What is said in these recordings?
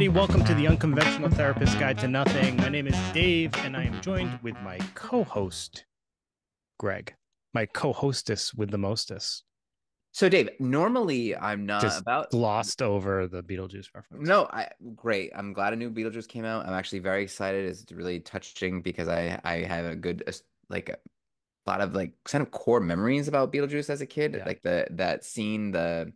everybody. Welcome to the Unconventional Therapist Guide to Nothing. My name is Dave, and I am joined with my co host, Greg, my co hostess with the mostest. So, Dave, normally I'm not Just about. glossed over the Beetlejuice reference. No, I great. I'm glad a new Beetlejuice came out. I'm actually very excited. It's really touching because I I have a good like a lot of like kind of core memories about Beetlejuice as a kid. Yeah. Like the that scene, the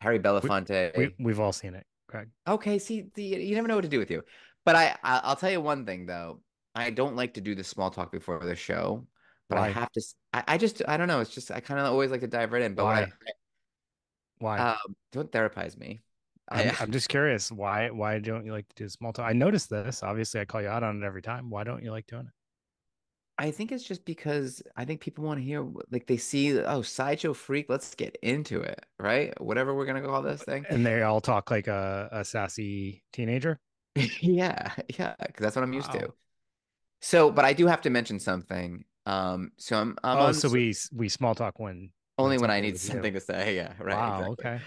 Harry Belafonte. We, we've all seen it, Greg. Okay, see, the, you never know what to do with you. But I, I I'll tell you one thing though. I don't like to do the small talk before the show, but I have to. I just I don't know. It's just I kind of always like to dive right in. But Why? what Why? Um, don't therapize me. I'm, I'm just curious. Why? Why don't you like to do small talk? I noticed this. Obviously, I call you out on it every time. Why don't you like doing it? I think it's just because I think people want to hear like they see oh sideshow freak. Let's get into it, right? Whatever we're gonna call this thing. And they all talk like a, a sassy teenager. Yeah, yeah, because that's what I'm used to. So, but I do have to mention something. Um, so I'm, I'm oh, on so we we small talk when only when I need something to say. Yeah, right. wow. exactly. Okay.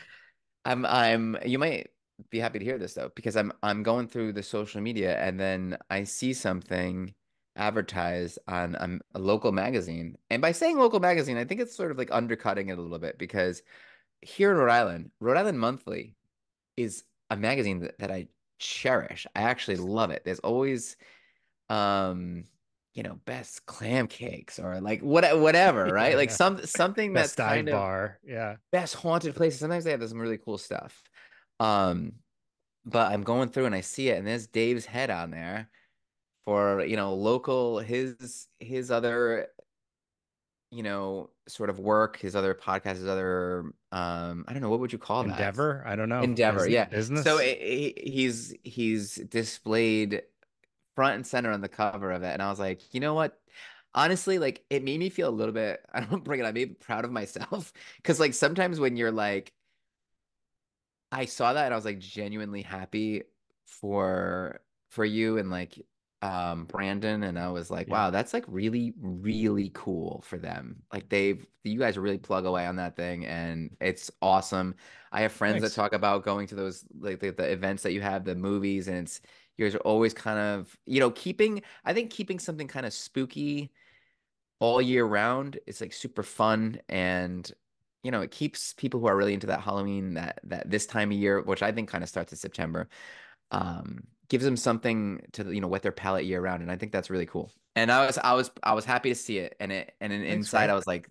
I'm I'm you might be happy to hear this though, because I'm I'm going through the social media and then I see something advertised on um, a local magazine. And by saying local magazine, I think it's sort of like undercutting it a little bit because here in Rhode Island, Rhode Island Monthly is a magazine that, that I cherish. I actually love it. There's always um you know best clam cakes or like what whatever, right? Like Yeah. some something that's Best dive kind of bar. Yeah. best haunted places. Sometimes they have some really cool stuff. Um, but I'm going through and I see it, and there's Dave's head on there for, you know, local his his other, you know, sort of work, his other podcast, his other um, I don't know, what would you call that? Endeavor. I don't know. Endeavor, yeah. Business. So it, it- he's he's displayed front and center on the cover of it, and I was like, you know what? Honestly, like it made me feel a little bit. I don't bring it. I made proud of myself because like sometimes when you're like, I saw that and I was like genuinely happy for for you and like um Brandon, and I was like, Yeah. wow, that's like really really cool for them. Like they've you guys really plug away on that thing, and it's awesome. I have friends Thanks. that talk about going to those like the, the events that you have, the movies, and it's you guys are always kind of, you know, keeping I think keeping something kind of spooky all year round is like super fun and you know, it keeps people who are really into that Halloween that that this time of year, which I think kind of starts in September, um, gives them something to, you know, wet their palate year round. And I think that's really cool. And I was I was I was happy to see it. And it and inside Greg. I was like,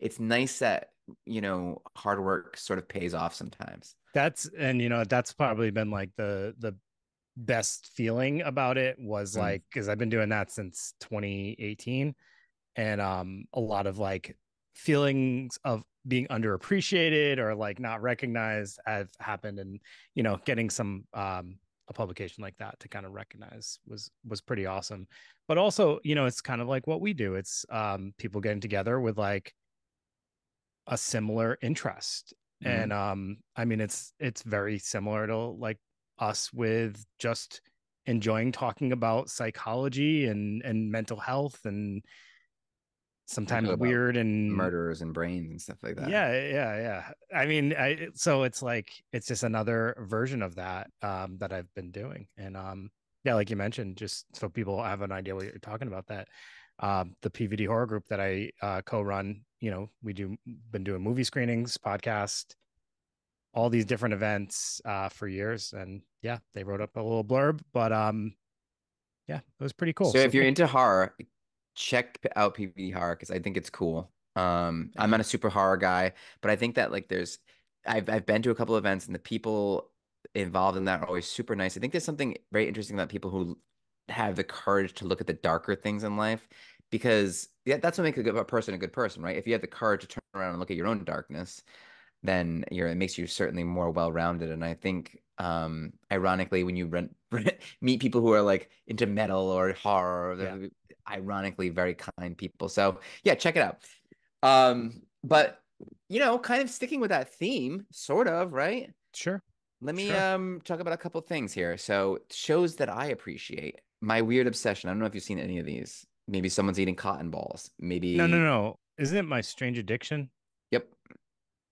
it's nice that, you know, hard work sort of pays off sometimes. that's and you know that's probably been like the the best feeling about it was Mm. like because I've been doing that since 2018, and um a lot of like feelings of being underappreciated or like not recognized have happened, and you know getting some um a publication like that to kind of recognize was was pretty awesome. But also, you know, it's kind of like what we do. It's um people getting together with like a similar interest Mhm. and um i mean it's it's very similar to like us with just enjoying talking about psychology and and mental health and sometimes weird and Murderers and brains and stuff like that. yeah yeah yeah. I mean i so it's like it's just another version of that um that i've been doing. And um yeah like you mentioned just so people have an idea what you're talking about that um the pvd horror group that i uh co-run you know we do been doing movie screenings podcast all these different events uh for years. And yeah they wrote up a little blurb but um yeah it was pretty cool. So if you're thank- into horror, check out PvD horror because I think it's cool. Um, I'm not a super horror guy, but I think that like there's, I've I've been to a couple events and the people involved in that are always super nice. I think there's something very interesting about people who have the courage to look at the darker things in life because yeah, that's what makes a good a person a good person, right? If you have the courage to turn around and look at your own darkness, then you're it makes you certainly more well-rounded. And I think um ironically when you run, meet people who are like into metal or horror, they're ironically very kind people. So yeah, check it out. Um, but you know, kind of sticking with that theme, sort of, right? sure Let me Sure. um talk about a couple things here. So shows that I appreciate. My weird obsession. I don't know if you've seen any of these. Maybe someone's eating cotton balls. Maybe no no no isn't it my strange addiction Yep.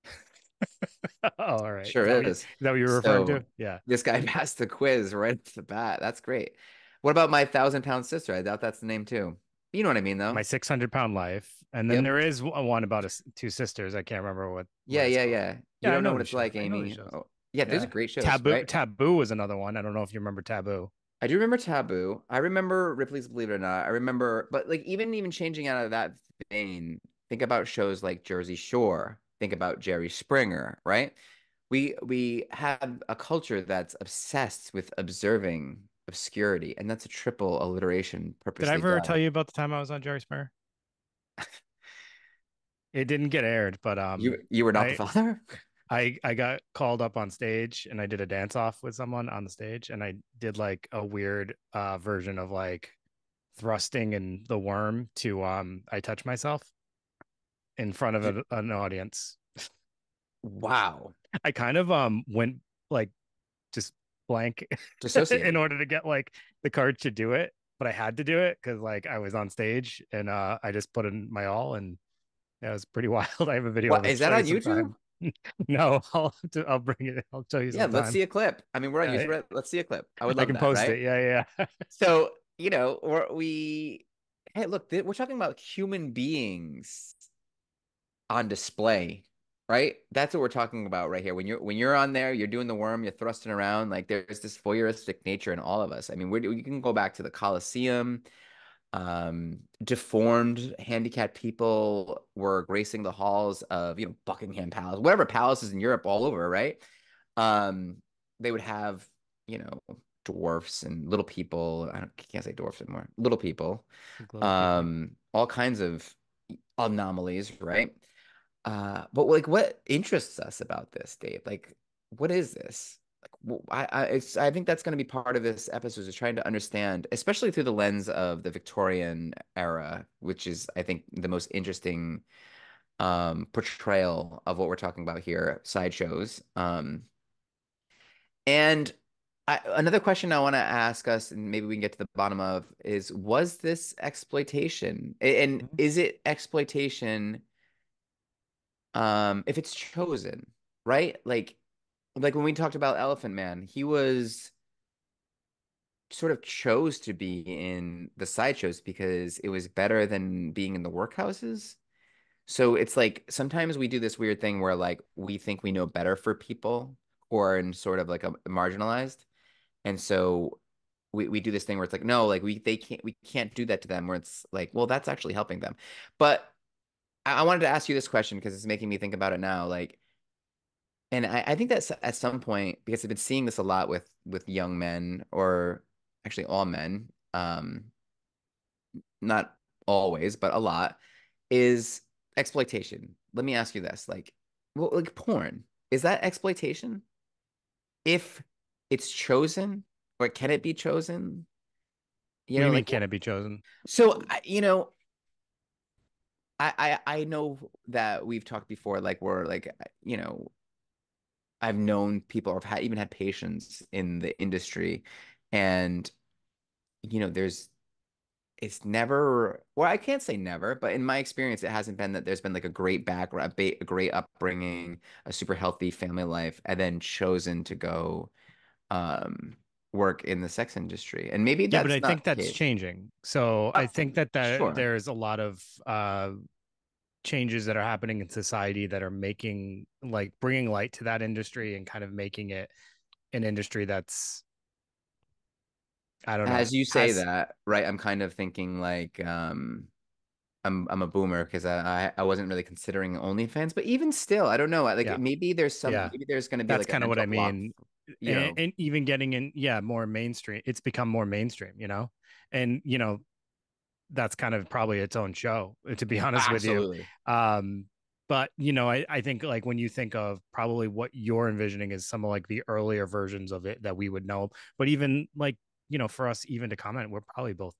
oh, all right. Sure is that, what, is. is that what you were referring So to? Yeah. this guy passed the quiz right off the bat. That's great. What about my thousand pound sister? I doubt that's the name too. You know what I mean, though. My 600 pound life. And then Yep. there is one about a two sisters. I can't remember what. Yeah, yeah, called. yeah. You Yeah, I don't know know what it's shows. like, I know the Amy. Oh, yeah, those are Yeah. great shows, Taboo. right? Taboo was another one. I don't know if you remember Taboo. I do remember Taboo. I remember Ripley's Believe It or Not. I remember, but like even even changing out of that vein, think about shows like Jersey Shore. Think about Jerry Springer, right? We we have a culture that's obsessed with observing obscurity, and that's a triple alliteration Did I ever done. tell you about the time I was on Jerry Springer? It didn't get aired, but um, You you were not I- the father? I I got called up on stage and I did a dance off with someone on the stage and I did like a weird uh version of like thrusting and the worm to um I touch myself in front of a, an audience. Wow. I kind of um went like just blank in order to get like the courage to do it, but I had to do it because like I was on stage and uh I just put in my all and that was pretty wild. I have a video. What, is that on you YouTube? sometime. No, I'll to, I'll bring it. I'll show you. Yeah, let's see a clip. I mean, we're on Yeah, YouTube. Let's see a clip. I would love I can that, post right? it. Yeah, yeah. So, you know, we're, we, hey, look, we're talking about human beings on display, right? That's what we're talking about right here. When you're when you're on there, you're doing the worm, you're thrusting around. Like there's this voyeuristic nature in all of us. I mean, we're, you can go back to the Colosseum. Um, deformed, handicapped people were gracing the halls of, you know, Buckingham Palace, whatever palaces in Europe, all over, right? Um, they would have, you know, dwarfs and little people. I don't can't say dwarfs anymore. Little people. Um, all kinds of anomalies, right? Uh, but like, what interests us about this, Dave? Like, what is this? Like, I, I, it's, I think that's going to be part of this episode is trying to understand, especially through the lens of the Victorian era, which is, I think, the most interesting um portrayal of what we're talking about here, sideshows. Um, and I, another question I want to ask us, and maybe we can get to the bottom of, is was this exploitation? A- And Mhm. is it exploitation um if it's chosen, right? Like like when we talked about Elephant Man, he was sort of chose to be in the sideshows because it was better than being in the workhouses. So it's like sometimes we do this weird thing where like we think we know better for people who are in sort of like a marginalized. And so we, we do this thing where it's like, no, like we they can't we can't do that to them where it's like, well, that's actually helping them. But I, I wanted to ask you this question because it's making me think about it now. Like, and I, I think that's at some point, because I've been seeing this a lot with with young men or actually all men, um, not always, but a lot, is exploitation. Let me ask you this: like, well, like porn, is that exploitation? If it's chosen, or can it be chosen? You You know, like can it be chosen? so you know, I, I I know that we've talked before, like we're like you know, I've known people or have had even had patients in the industry, and you know, there's it's never well, I can't say never, but in my experience, it hasn't been that there's been like a great background, a great upbringing, a super healthy family life, and then chosen to go um work in the sex industry. And maybe Yeah, that's but I think that's changing. So I Uh, think that that sure. there's a lot of uh changes that are happening in society that are making like bringing light to that industry and kind of making it an industry that's I don't know. As you say has- that, right? I'm kind of thinking like um I'm I'm a boomer because I, I I wasn't really considering OnlyFans, but even still, I don't know. Like Yeah. maybe there's some Yeah. maybe there's gonna be That's like kind of what I mean. And, and even getting in, yeah, more mainstream. It's become more mainstream, you know, and you know, that's kind of probably its own show. To be honest with you, um but you know I, I think like when you think of probably what you're envisioning is some of like the earlier versions of it that we would know but even like you know for us even to comment we're probably both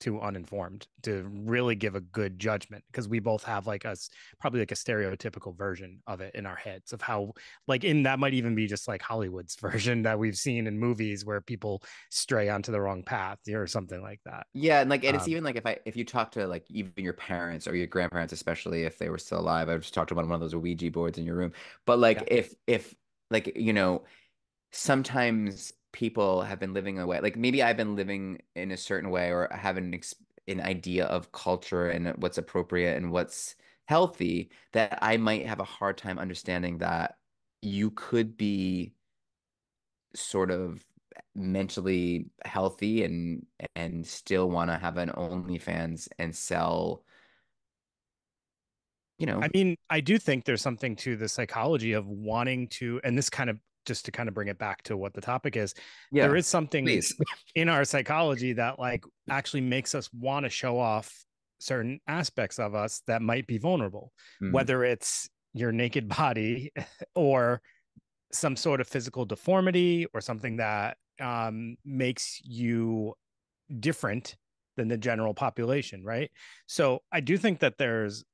too uninformed to really give a good judgment because we both have like us probably like a stereotypical version of it in our heads of how like in that might even be just like Hollywood's version that we've seen in movies where people stray onto the wrong path or something like that. Yeah, and like and it's Um, even like if I if you talk to like even your parents or your grandparents, especially if they were still alive, I just talked about one of those Ouija boards in your room. But like Yeah. if if like you know, sometimes people have been living away. Like maybe I've been living in a certain way or have an ex an idea of culture and what's appropriate and what's healthy that I might have a hard time understanding that you could be sort of mentally healthy and and still want to have an OnlyFans and sell, you know, I mean, I do think there's something to the psychology of wanting to, and this kind of just to kind of bring it back to what the topic is, yeah, there is something please. in our psychology that like actually makes us want to show off certain aspects of us that might be vulnerable, Mm. whether it's your naked body or some sort of physical deformity or something that um, makes you different than the general population, right? So I do think that there's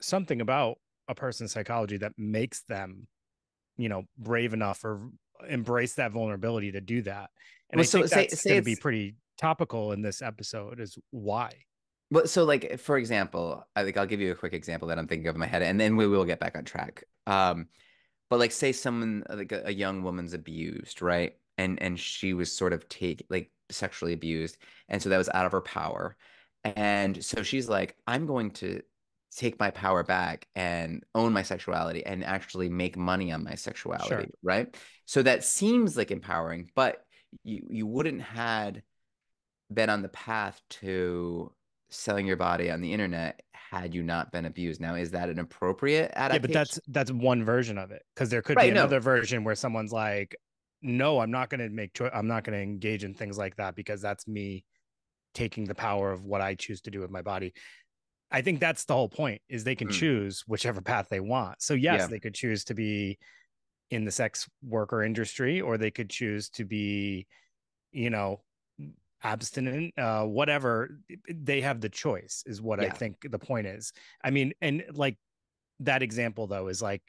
something about a person's psychology that makes them, you know, brave enough or embrace that vulnerability to do that. And Well, I so think say- that's going to be pretty topical in this episode. Is why? But so like for example, I think I'll give you a quick example that I'm thinking of in my head, and then we will get back on track. Um, but like say someone like a, a young woman's abused, right? And and she was sort of take like sexually abused, and so that was out of her power. And so she's like, I'm going to take my power back and own my sexuality and actually make money on my sexuality, right? So that seems like empowering, but you you wouldn't had been on the path to selling your body on the internet had you not been abused. Now, is that an appropriate Yeah, adaptation? but that's that's one version of it because there could Right, be no. another version where someone's like, "No, I'm not going to make choice. I'm not going to engage in things like that because that's me taking the power of what I choose to do with my body." I think that's the whole point is they can Mm. choose whichever path they want. So yes, Yeah. they could choose to be in the sex worker industry or they could choose to be, you know, abstinent, uh, whatever. They have the choice, is what I think the point is. I mean, and like that example though is like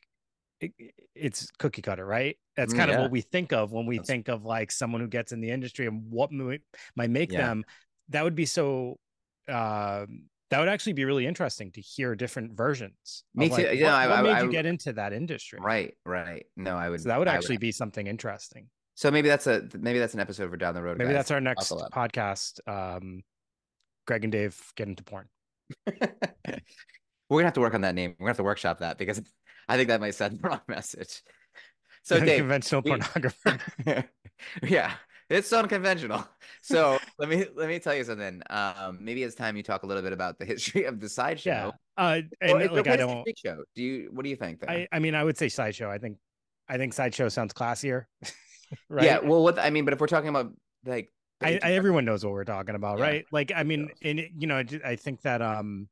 it, it's cookie cutter, right? That's Mm, kind of what we think of when we That's- think of like someone who gets in the industry and what might, might make Yeah. them. That would be so. Um, that would actually be really interesting to hear different versions. Me of, like, too. Yeah, what, I- what made I- you get into that industry? Right, right. No, I would. So that would I actually be something interesting. So maybe that's a maybe that's an episode for down the road. Maybe guys. that's our next podcast. Um, Greg and Dave get into porn. We're gonna have to work on that name. We're gonna have to workshop that because I think that might send the wrong message. So Dave, conventional we- pornographer. yeah, it's unconventional. So let me let me tell you something. Um, maybe it's time you talk a little bit about the history of the sideshow. yeah. Uh, and like I don't. show. Do you? What do you think? There? I, I mean, I would say sideshow. I think, I think sideshow sounds classier, right? Yeah. Well, what I mean, but if we're talking about like, I, I everyone knows what we're talking about, Yeah. right? Like, I mean, and you know, I I think that um,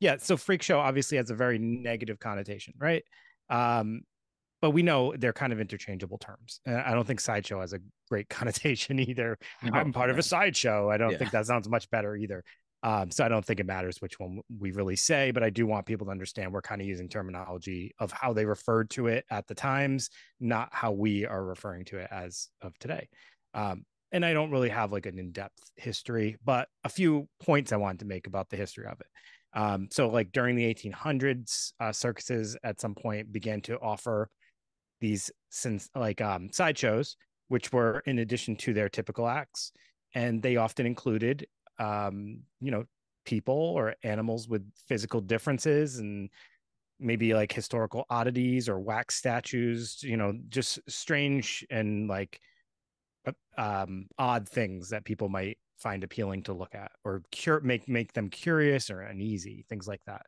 yeah. So freak show obviously has a very negative connotation, right? Um, but we know they're kind of interchangeable terms. And I don't think sideshow has a great connotation either. I'm part of a sideshow. I don't Yeah. think that sounds much better either. Um, so I don't think it matters which one we really say, but I do want people to understand we're kind of using terminology of how they referred to it at the times, not how we are referring to it as of today. Um, and I don't really have like an in-depth history, but a few points I wanted to make about the history of it. Um, so like during the 1800s, uh, circuses at some point began to offer these since like um, sideshows, which were in addition to their typical acts, and they often included um, you know people or animals with physical differences and maybe like historical oddities or wax statues, you know, just strange and like uh, um, odd things that people might find appealing to look at or cure make make them curious or uneasy, things like that.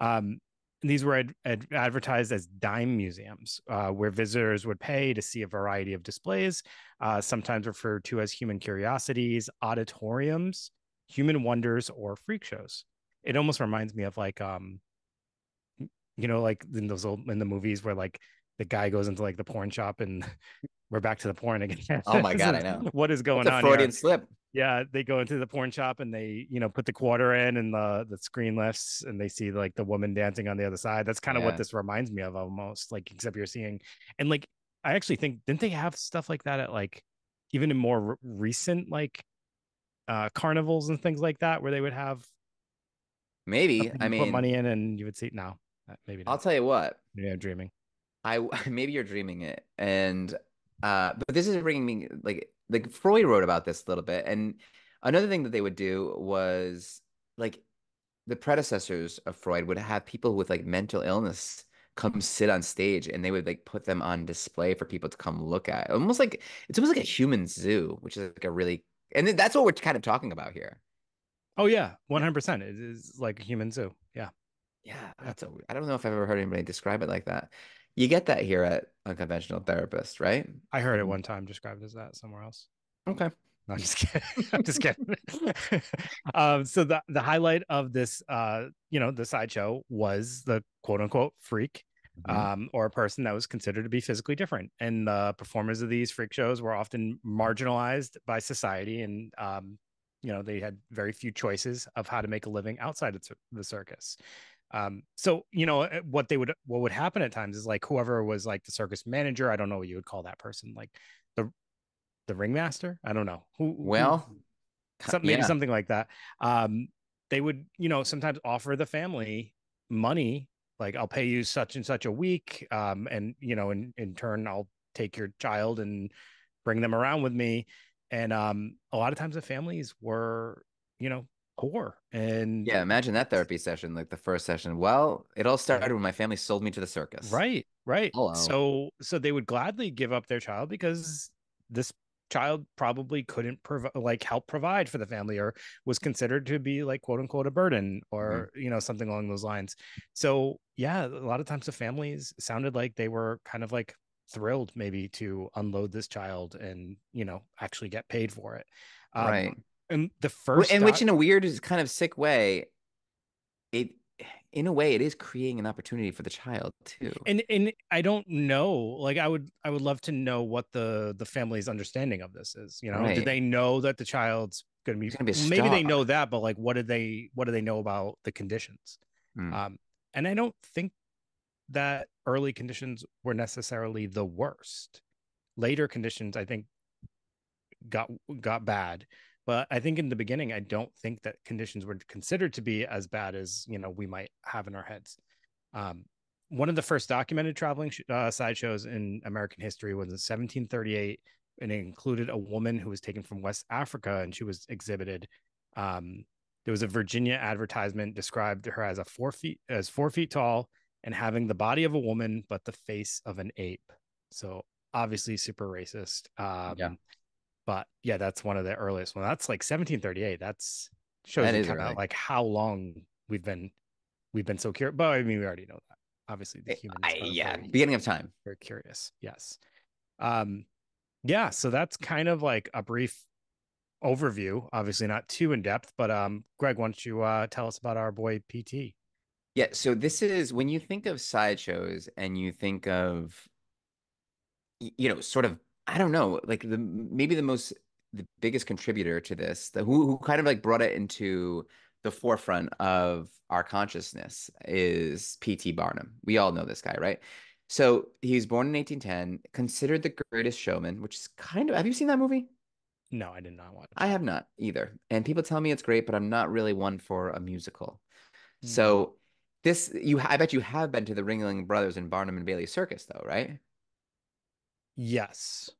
Um, these were ad- ad- advertised as dime museums, uh, where visitors would pay to see a variety of displays, uh, sometimes referred to as human curiosities, auditoriums, human wonders, or freak shows. It almost reminds me of like, um, you know, like in those old in the movies where like the guy goes into like the porn shop and we're back to the porn again. Oh my God, I know. what is going It's a on Freudian here. slip. Yeah, they go into the porn shop and they, you know, put the quarter in and the the screen lifts and they see like the woman dancing on the other side. That's kind of Yeah. what this reminds me of almost, like except you're seeing and like I actually think didn't they have stuff like that at like even in more r- recent like uh carnivals and things like that where they would have Maybe. I you put mean, money in and you would see no, uh, maybe I'll tell you what. Maybe I'm dreaming. I maybe you're dreaming it, and uh, but this is bringing me like like Freud wrote about this a little bit, and another thing that they would do was like the predecessors of Freud would have people with like mental illness come sit on stage, and they would like put them on display for people to come look at, almost like it's almost like a human zoo, which is like a really and that's what we're kind of talking about here. Oh yeah, 100%. It is like a human zoo. Yeah. Yeah, that's a, I don't know if I've ever heard anybody describe it like that. You get that here at Unconventional Therapist, right? I heard it one time described as that somewhere else. Okay. No, I'm just kidding. I'm just kidding. um, so the the highlight of this, uh, you know, the sideshow was the quote unquote freak, Mhm. um, or a person that was considered to be physically different. And the performers of these freak shows were often marginalized by society, and um, you know, they had very few choices of how to make a living outside of the circus. Um, so you know eh, what they would what would happen at times is like whoever was like the circus manager, I don't know what you would call that person, like the the ringmaster. I don't know who. who- Well, some, maybe yeah. something like that. Um, they would, you know, sometimes offer the family money, like I'll pay you such and such a week, um, and you know, in in turn, I'll take your child and bring them around with me. And um, a lot of times the families were, you know, poor and Yeah, imagine that therapy session, like the first session. Well, it all started when my family sold me to the circus. Right, right. Hello. So so they would gladly give up their child because this child probably couldn't provide like help provide for the family or was considered to be like quote unquote a burden or you know something along those lines. So yeah, a lot of times the families sounded like they were kind of like thrilled maybe to unload this child and you know actually get paid for it. Um, Right. And the first And which, in a weird, is kind of sick way, it, in a way, it is creating an opportunity for the child too. and and I don't know. Like I would I would love to know what the the family's understanding of this is. You know, Right. did they know that the child's gonna be, gonna be maybe they know that, but like what do they what do they know about the conditions? Hmm. Um, and I don't think that early conditions were necessarily the worst. Later conditions, I think, got got bad. But I think in the beginning, I don't think that conditions were considered to be as bad as you know we might have in our heads. Um, one of the first documented traveling sh- uh, sideshows in American history was in 1738, and it included a woman who was taken from West Africa, and she was exhibited. Um, there was a Virginia advertisement described her as a four feet as four feet tall and having the body of a woman but the face of an ape. So obviously super racist. Um, Yeah. But yeah, that's one of the earliest one. That's like 1738. That's shows That you kind of like how long we've been we've been so curious. But I mean, we already know that. Obviously, the Eh, are yeah, very- beginning of time. very curious. Yes. Um, yeah, so that's kind of like a brief overview. Obviously, not too in depth, but um, Greg, why don't you uh tell us about our boy PT? Yeah, so this is when you think of sideshows and you think of, you know, sort of, I don't know, like the maybe the most the biggest contributor to this, the who who kind of like brought it into the forefront of our consciousness is P.T. Barnum. We all know this guy, right? So he was born in 1810, considered the greatest showman, which is kind of, have you seen that movie? No, I did not watch. I have not either. And people tell me it's great, but I'm not really one for a musical. Hmm. So this you I bet you have been to the Ringling Brothers and Barnum and Bailey Circus though, right? Yes,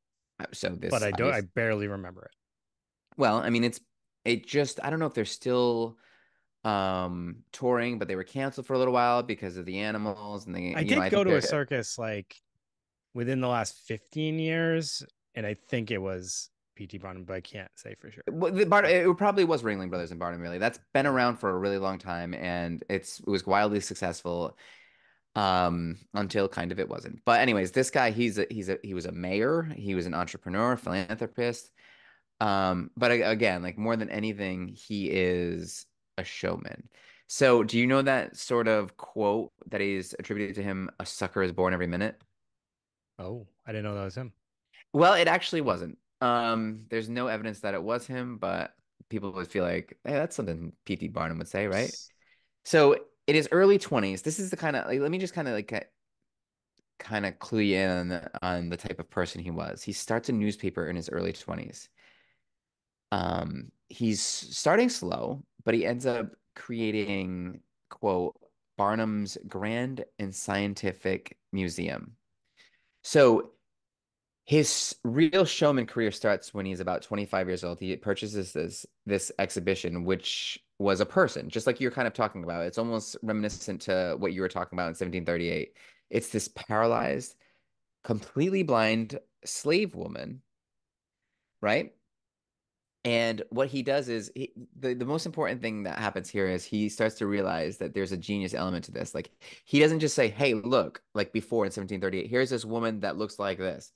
So this but I don't. I barely remember it. well, I mean it's it just I don't know if they're still um touring, but they were canceled for a little while because of the animals and they I did know, I go to a circus like within the last 15 years, and I think it was PT Barnum, but I can't say for sure. Well, the Bar- it probably was Ringling Brothers and Barnum Really, That's been around for a really long time, and it's it was wildly successful um until kind of it wasn't. But anyways, this guy he's a he's a he was a mayor, he was an entrepreneur, philanthropist. Um, but again, like more than anything, he is a showman. So, do you know that sort of quote that is attributed to him? A sucker is born every minute. Oh, I didn't know that was him. Well, it actually wasn't. Um, there's no evidence that it was him, but people would feel like, hey, that's something P.T. Barnum would say, right? So in his early 20s, this is the kind of like let me just kind of like kind of clue you in on the, on the type of person he was. He starts a newspaper in his early 20s. Um, he's starting slow, but he ends up creating quote Barnum's Grand and Scientific Museum. So his real showman career starts when he's about 25 years old. He purchases this this exhibition, which was a person, just like you're kind of talking about. It's almost reminiscent to what you were talking about in 1738. It's this paralyzed, completely blind slave woman, right? And what he does is he, the, the most important thing that happens here is he starts to realize that there's a genius element to this. Like he doesn't just say, "Hey, look," like before in 1738, here's this woman that looks like this.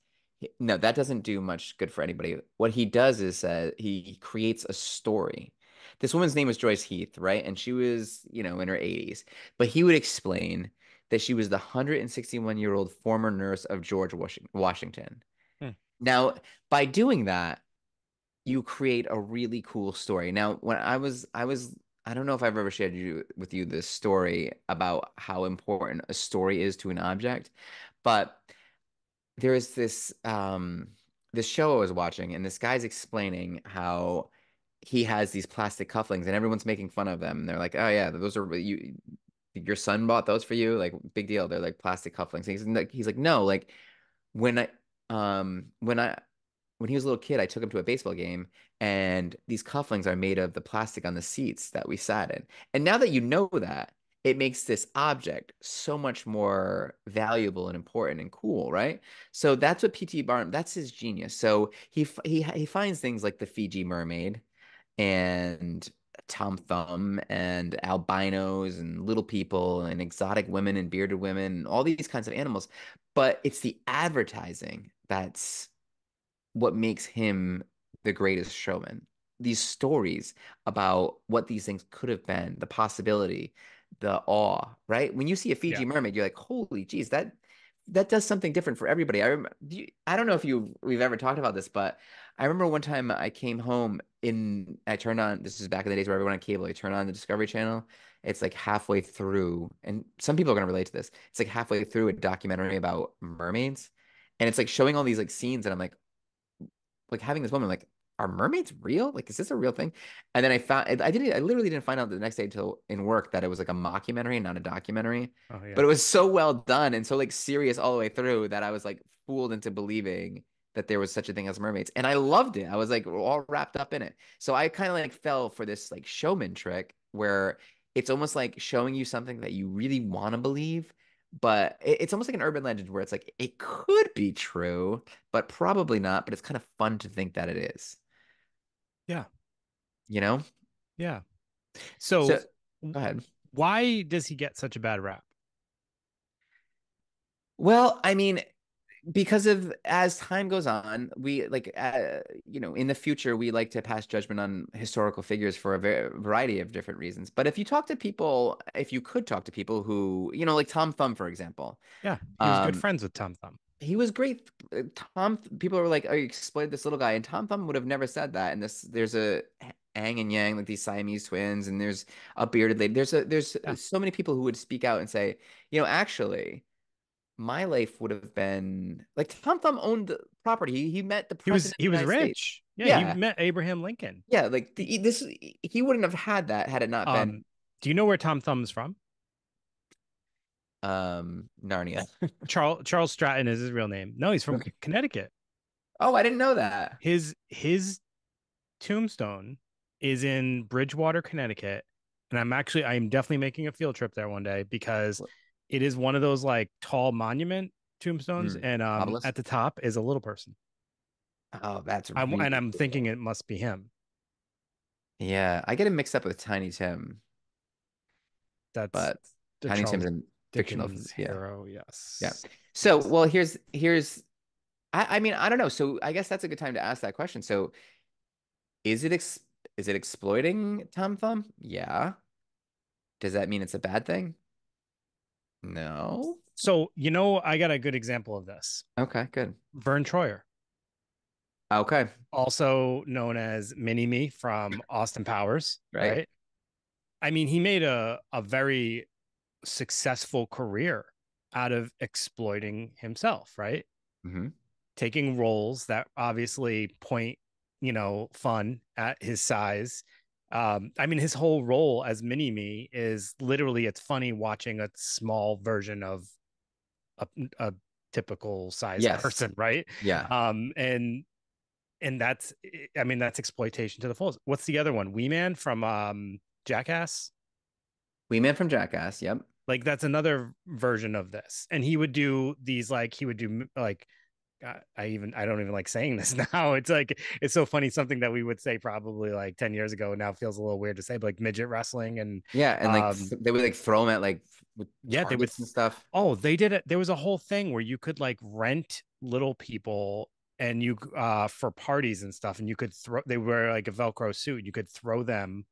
no, that doesn't do much good for anybody. What he does is uh, he creates a story. This woman's name was Joyce Heath, right? And she was, you know, in her 80s. But he would explain that she was the 161 year old former nurse of George Washington. Hmm. Now, by doing that, you create a really cool story. Now, when I was, I was, I don't know if I've ever shared you with you this story about how important a story is to an object, but there is this um this show I was watching, and this guy's explaining how he has these plastic cufflinks, and everyone's making fun of them. And they're like, "Oh yeah, those are you your son bought those for you? Like big deal. They're like plastic cufflinks. He's like, he's like no like when i um when i when he was a little kid i took him to a baseball game and these cufflinks are made of the plastic on the seats that we sat in. And now that you know that it makes this object so much more valuable and important and cool right? So that's what pt barnum that's his genius. So he he he finds things like the fiji mermaid and Tom Thumb and albinos and little people and exotic women and bearded women and all these kinds of animals. But it's the advertising that's what makes him the greatest showman. These stories about what these things could have been, the possibility, the awe, right? When you see a Fiji yeah. mermaid, you're like, holy geez, that that does something different for everybody. I remember, I don't know if you we've ever talked about this, but I remember one time I came home in I turned on this is back in the days where everyone on cable, I turn on the Discovery Channel. It's like halfway through, and some people are gonna relate to this. It's like halfway through a documentary about mermaids, and it's like showing all these like scenes, and I'm like, like having this woman like, are mermaids real? Like, is this a real thing? And then I found I didn't I literally didn't find out the next day until in work that it was like a mockumentary, not a documentary. Oh, yeah. But it was so well done and so like serious all the way through that I was like fooled into believing that there was such a thing as mermaids. And I loved it. I was like all wrapped up in it. So I kind of like fell for this like showman trick where it's almost like showing you something that you really want to believe but it's almost like an urban legend where it's like it could be true but probably not but it's kind of fun to think that it is yeah. You know? Yeah. So, so go ahead. Why does he get such a bad rap? Well, I mean, because of as time goes on, we like, uh, you know, in the future, we like to pass judgment on historical figures for a variety of different reasons. But if you talk to people, if you could talk to people who, you know, like Tom Thumb, for example. Yeah. He was um, good friends with Tom Thumb he was great. Uh, Tom, people were like, "Oh, you exploited this little guy," and Tom Thumb would have never said that. And this, there's a Ang and Yang, like these Siamese twins, and there's a bearded lady. There's a there's yeah. so many people who would speak out and say, you know, actually, my life would have been like Tom Thumb owned the property. He, he met the president. He was he was rich. Yeah, yeah, he met Abraham Lincoln. Yeah, like the, this, he wouldn't have had that had it not um, been. Do you know where Tom Thumb's from? Um Narnia. Charles Charles Stratton is his real name. No, he's from okay. Connecticut. Oh, I didn't know that. His his tombstone is in Bridgewater, Connecticut, and I'm actually I'm definitely making a field trip there one day because it is one of those like tall monument tombstones, mm. and um Obelisk? at the top is a little person. Oh, that's really I'm, and I'm cool. thinking it must be him. Yeah, I get him mixed up with Tiny Tim. That's but Tiny Tim's in fictional hero. Yes. Yeah. So, well, here's here's, I, I mean, I don't know. So, I guess that's a good time to ask that question. So, is it ex- is it exploiting Tom Thumb? Yeah. Does that mean it's a bad thing? No. So, you know, I got a good example of this. Okay, good. Vern Troyer. Okay. also known as Mini Me from Austin Powers, Right. right? I mean, he made a a very successful career out of exploiting himself, right? hmm Taking roles that obviously point, you know, fun at his size. Um, I mean, his whole role as Mini Me is literally it's funny watching a small version of a, a typical size Yes. person, right? Yeah. um and and that's i mean that's exploitation to the fullest what's the other one wee man from um jackass Wee Man from Jackass. Yep. Like that's another version of this and he would do these like he would do like i even i don't even like saying this now it's like it's so funny something that we would say probably like 10 years ago now feels a little weird to say but like midget wrestling and Yeah. And like Um, they would like throw them at like Yeah, they would stuff. Oh, they did it. There was a whole thing where you could like rent little people and you uh for parties and stuff, and you could throw they wear like a Velcro suit, you could throw them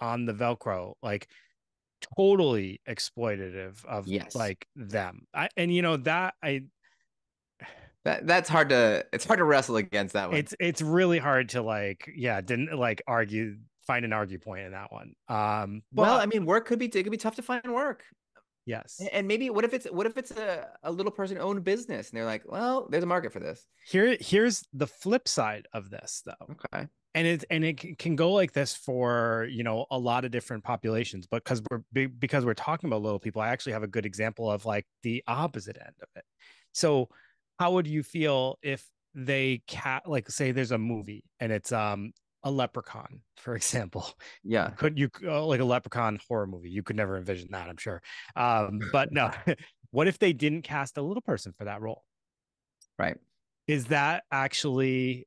on the Velcro, like totally exploitative of Yes. like them. I and you know that I That that's hard to it's hard to wrestle against that one. it's it's really hard to like yeah, didn't like argue find an argue point in that one. Um well, I mean, work could be it could be tough to find work. Yes. And maybe what if it's what if it's a, a little person owned business and they're like, well, there's a market for this. Here here's the flip side of this though. Okay. and it and it can go like this for you know a lot of different populations but because we're be- because we're talking about little people i actually have a good example of like the opposite end of it so how would you feel if they cat like say there's a movie and it's um a leprechaun for example Yeah. could you uh, like a leprechaun horror movie you could never envision that i'm sure um but no what if they didn't cast a little person for that role Right. is that actually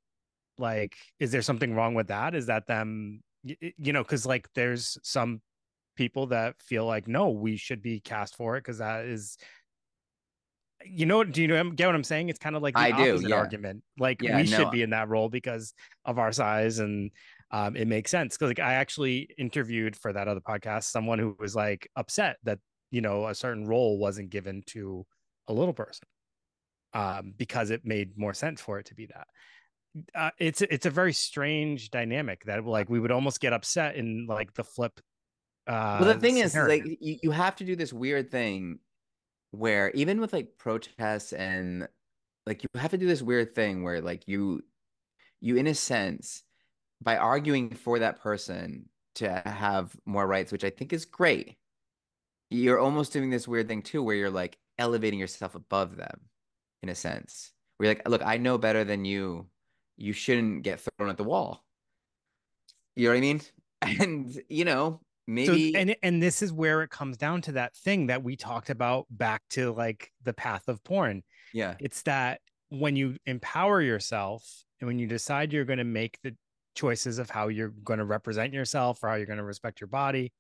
like is there something wrong with that is that them you know because like there's some people that feel like no we should be cast for it because that is you know do you know get what i'm saying? It's kind of like the I do, opposite yeah. argument. Like Yeah, we no, should be in that role because of our size and um, it makes sense. Because like i actually interviewed for that other podcast someone who was like upset that you know a certain role wasn't given to a little person um, because it made more sense for it to be that. Uh, it's it's a very strange dynamic that like we would almost get upset in like the flip uh Well, the thing is, like, you, you have to do this weird thing where even with like protests and like you have to do this weird thing where like you you in a sense by arguing for that person to have more rights, which I think is great, you're almost doing this weird thing too where you're like elevating yourself above them in a sense. Where you're like, look, I know better than you. You shouldn't get thrown at the wall. You know what I mean? And you know, maybe so and and this is where it comes down to that thing that we talked about back to like the path of porn yeah. it's that when you empower yourself and when you decide you're going to make the choices of how you're going to represent yourself or how you're going to respect your body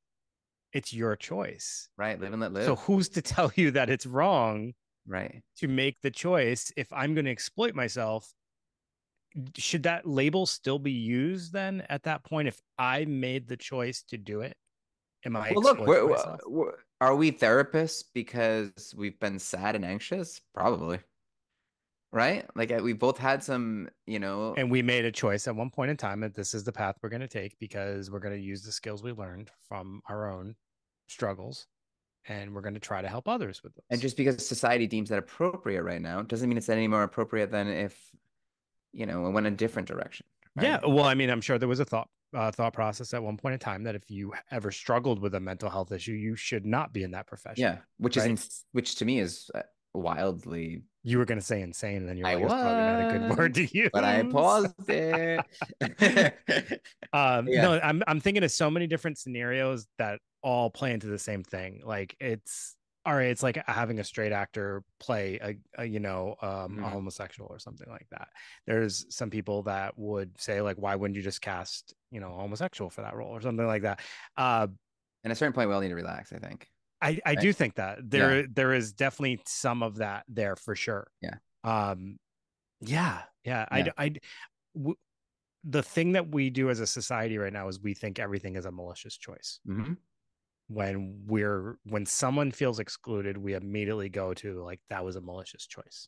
it's your choice Right. Live and let live. so who's to tell you that it's wrong right. to make the choice if i'm going to exploit myself should that label still be used then at that point if i made the choice to do it am i Well, look, we're, are we therapists because we've been sad and anxious? Probably. Right? Like we both had some, you know, and we made a choice at one point in time that this is the path we're going to take because we're going to use the skills we learned from our own struggles and we're going to try to help others with those and just because society deems that appropriate right now doesn't mean it's any more appropriate than if, you know, it went a different direction. right? yeah well i mean i'm sure there was a thought uh, thought process at one point in time that if you ever struggled with a mental health issue you should not be in that profession Yeah. Which Right. is, which to me is uh, wildly, you were going to say insane and then you're like it's probably not a good word to use but I paused it. um Yeah. no i'm i'm thinking of so many different scenarios that all play into the same thing like it's all right it's like having a straight actor play a, a you know um a Mhm. homosexual or something like that there's some people that would say like why wouldn't you just cast you know a homosexual for that role or something like that uh At a certain point, we all need to relax, I think. I, I Right. do think that there there is definitely some of that there for sure. Yeah. Um, yeah, yeah. I Yeah. I w- the thing that we do as a society right now is we think everything is a malicious choice. Mhm. When we're when someone feels excluded, we immediately go to like that was a malicious choice.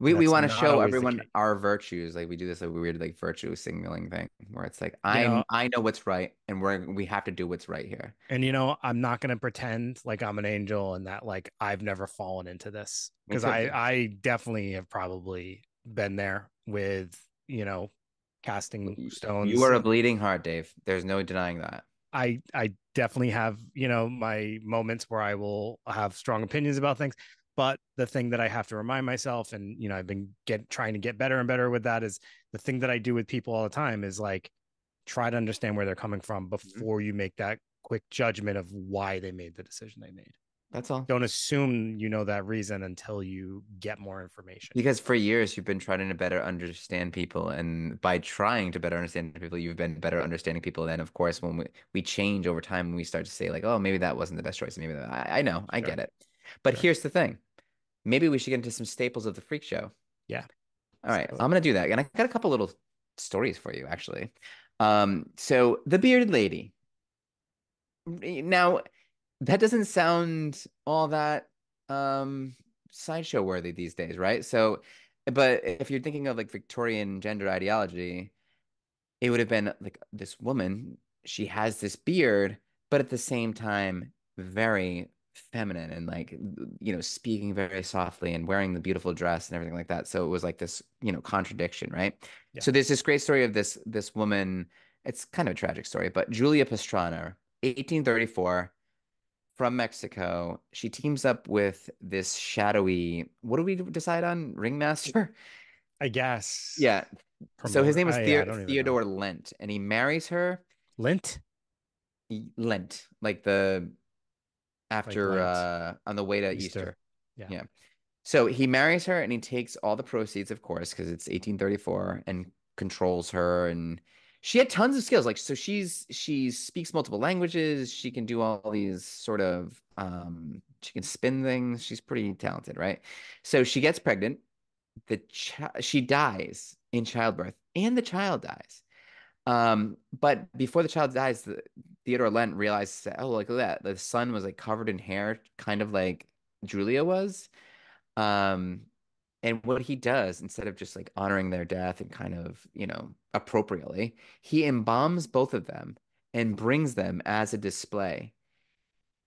We we want to show everyone our virtues. Like we do this like weird like virtue signaling thing where it's like I'm know- I know what's right and we're we have to do what's right here. And you know, I'm not going to pretend like I'm an angel and that like I've never fallen into this because. I I definitely have probably been there with you know casting stones. You are a bleeding heart, Dave. There's no denying that. I I definitely have you know my moments where I will have strong opinions about things, but the thing that I have to remind myself, and you know I've been get trying to get better and better with that is the thing that I do with people all the time is like try to understand where they're coming from mm-hmm. before you make that quick judgment of why they made the decision they made. That's all. Don't assume you know that reason until you get more information. Because for years you've been trying to better understand people, and by trying to better understand people, you've been better understanding people. Then, of course, when we, we change over time, we start to say like, "Oh, maybe that wasn't the best choice." Maybe that, I, I know, I Sure. get it. But Sure. here's the thing: maybe we should get into some staples of the freak show. Yeah. All right, So- I'm gonna do that, and I got a couple little stories for you actually. Um, so the bearded lady. Now, that doesn't sound all that um sideshow worthy these days, right? So, but if you're thinking of like Victorian gender ideology, it would have been like this woman, she has this beard, but at the same time, very feminine and like, you know, speaking very softly and wearing the beautiful dress and everything like that. So it was like this, you know, contradiction, right? Yeah. So there's this great story of this this woman. It's kind of a tragic story, but Julia Pastrana, 1834 from Mexico. She teams up with this shadowy, what do we decide on? Ringmaster? I guess. Yeah. So his name is I- Theo- I don't know. Theodore Lent, and he marries her Lint. Lent, like the after Lent. uh on the way to Easter. Easter. Yeah. Yeah. So he marries her and he takes all the proceeds, of course, because it's 1834, and controls her. And she had tons of skills. Like, so she's she speaks multiple languages. She can do all these sort of um, she can spin things. She's pretty talented, right? So she gets pregnant. The she dies in childbirth, and the child dies. Um, but before the child dies, the, Theodore Lent realizes that, oh, look at that. The son was like covered in hair, kind of like Julia was. Um, and what he does, instead of just like honoring their death and kind of, you know, appropriately, he embalms both of them and brings them as a display.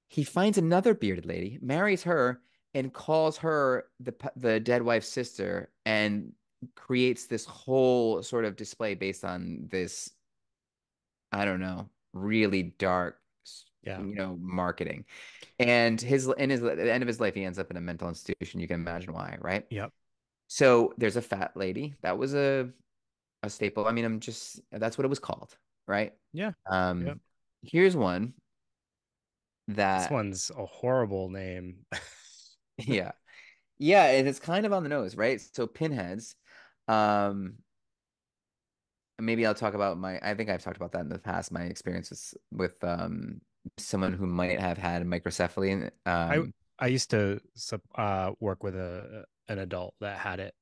He finds another bearded lady, marries her, and calls her the the dead wife's sister, and creates this whole sort of display based on this, I don't know, really dark, Yeah. you know, marketing. And his in his at the end of his life, he ends up in a mental institution. You can imagine why, right? Yep. So there's a fat lady. That was a a staple. I mean, I'm just that's what it was called, right? Yeah. Um, Yep. here's one This that one's a horrible name. yeah. Yeah, and it's kind of on the nose, right? So pinheads. Um maybe I'll talk about my I think I've talked about that in the past, my experiences with um someone who might have had microcephaly. Um I I used to uh, work with a an adult that had it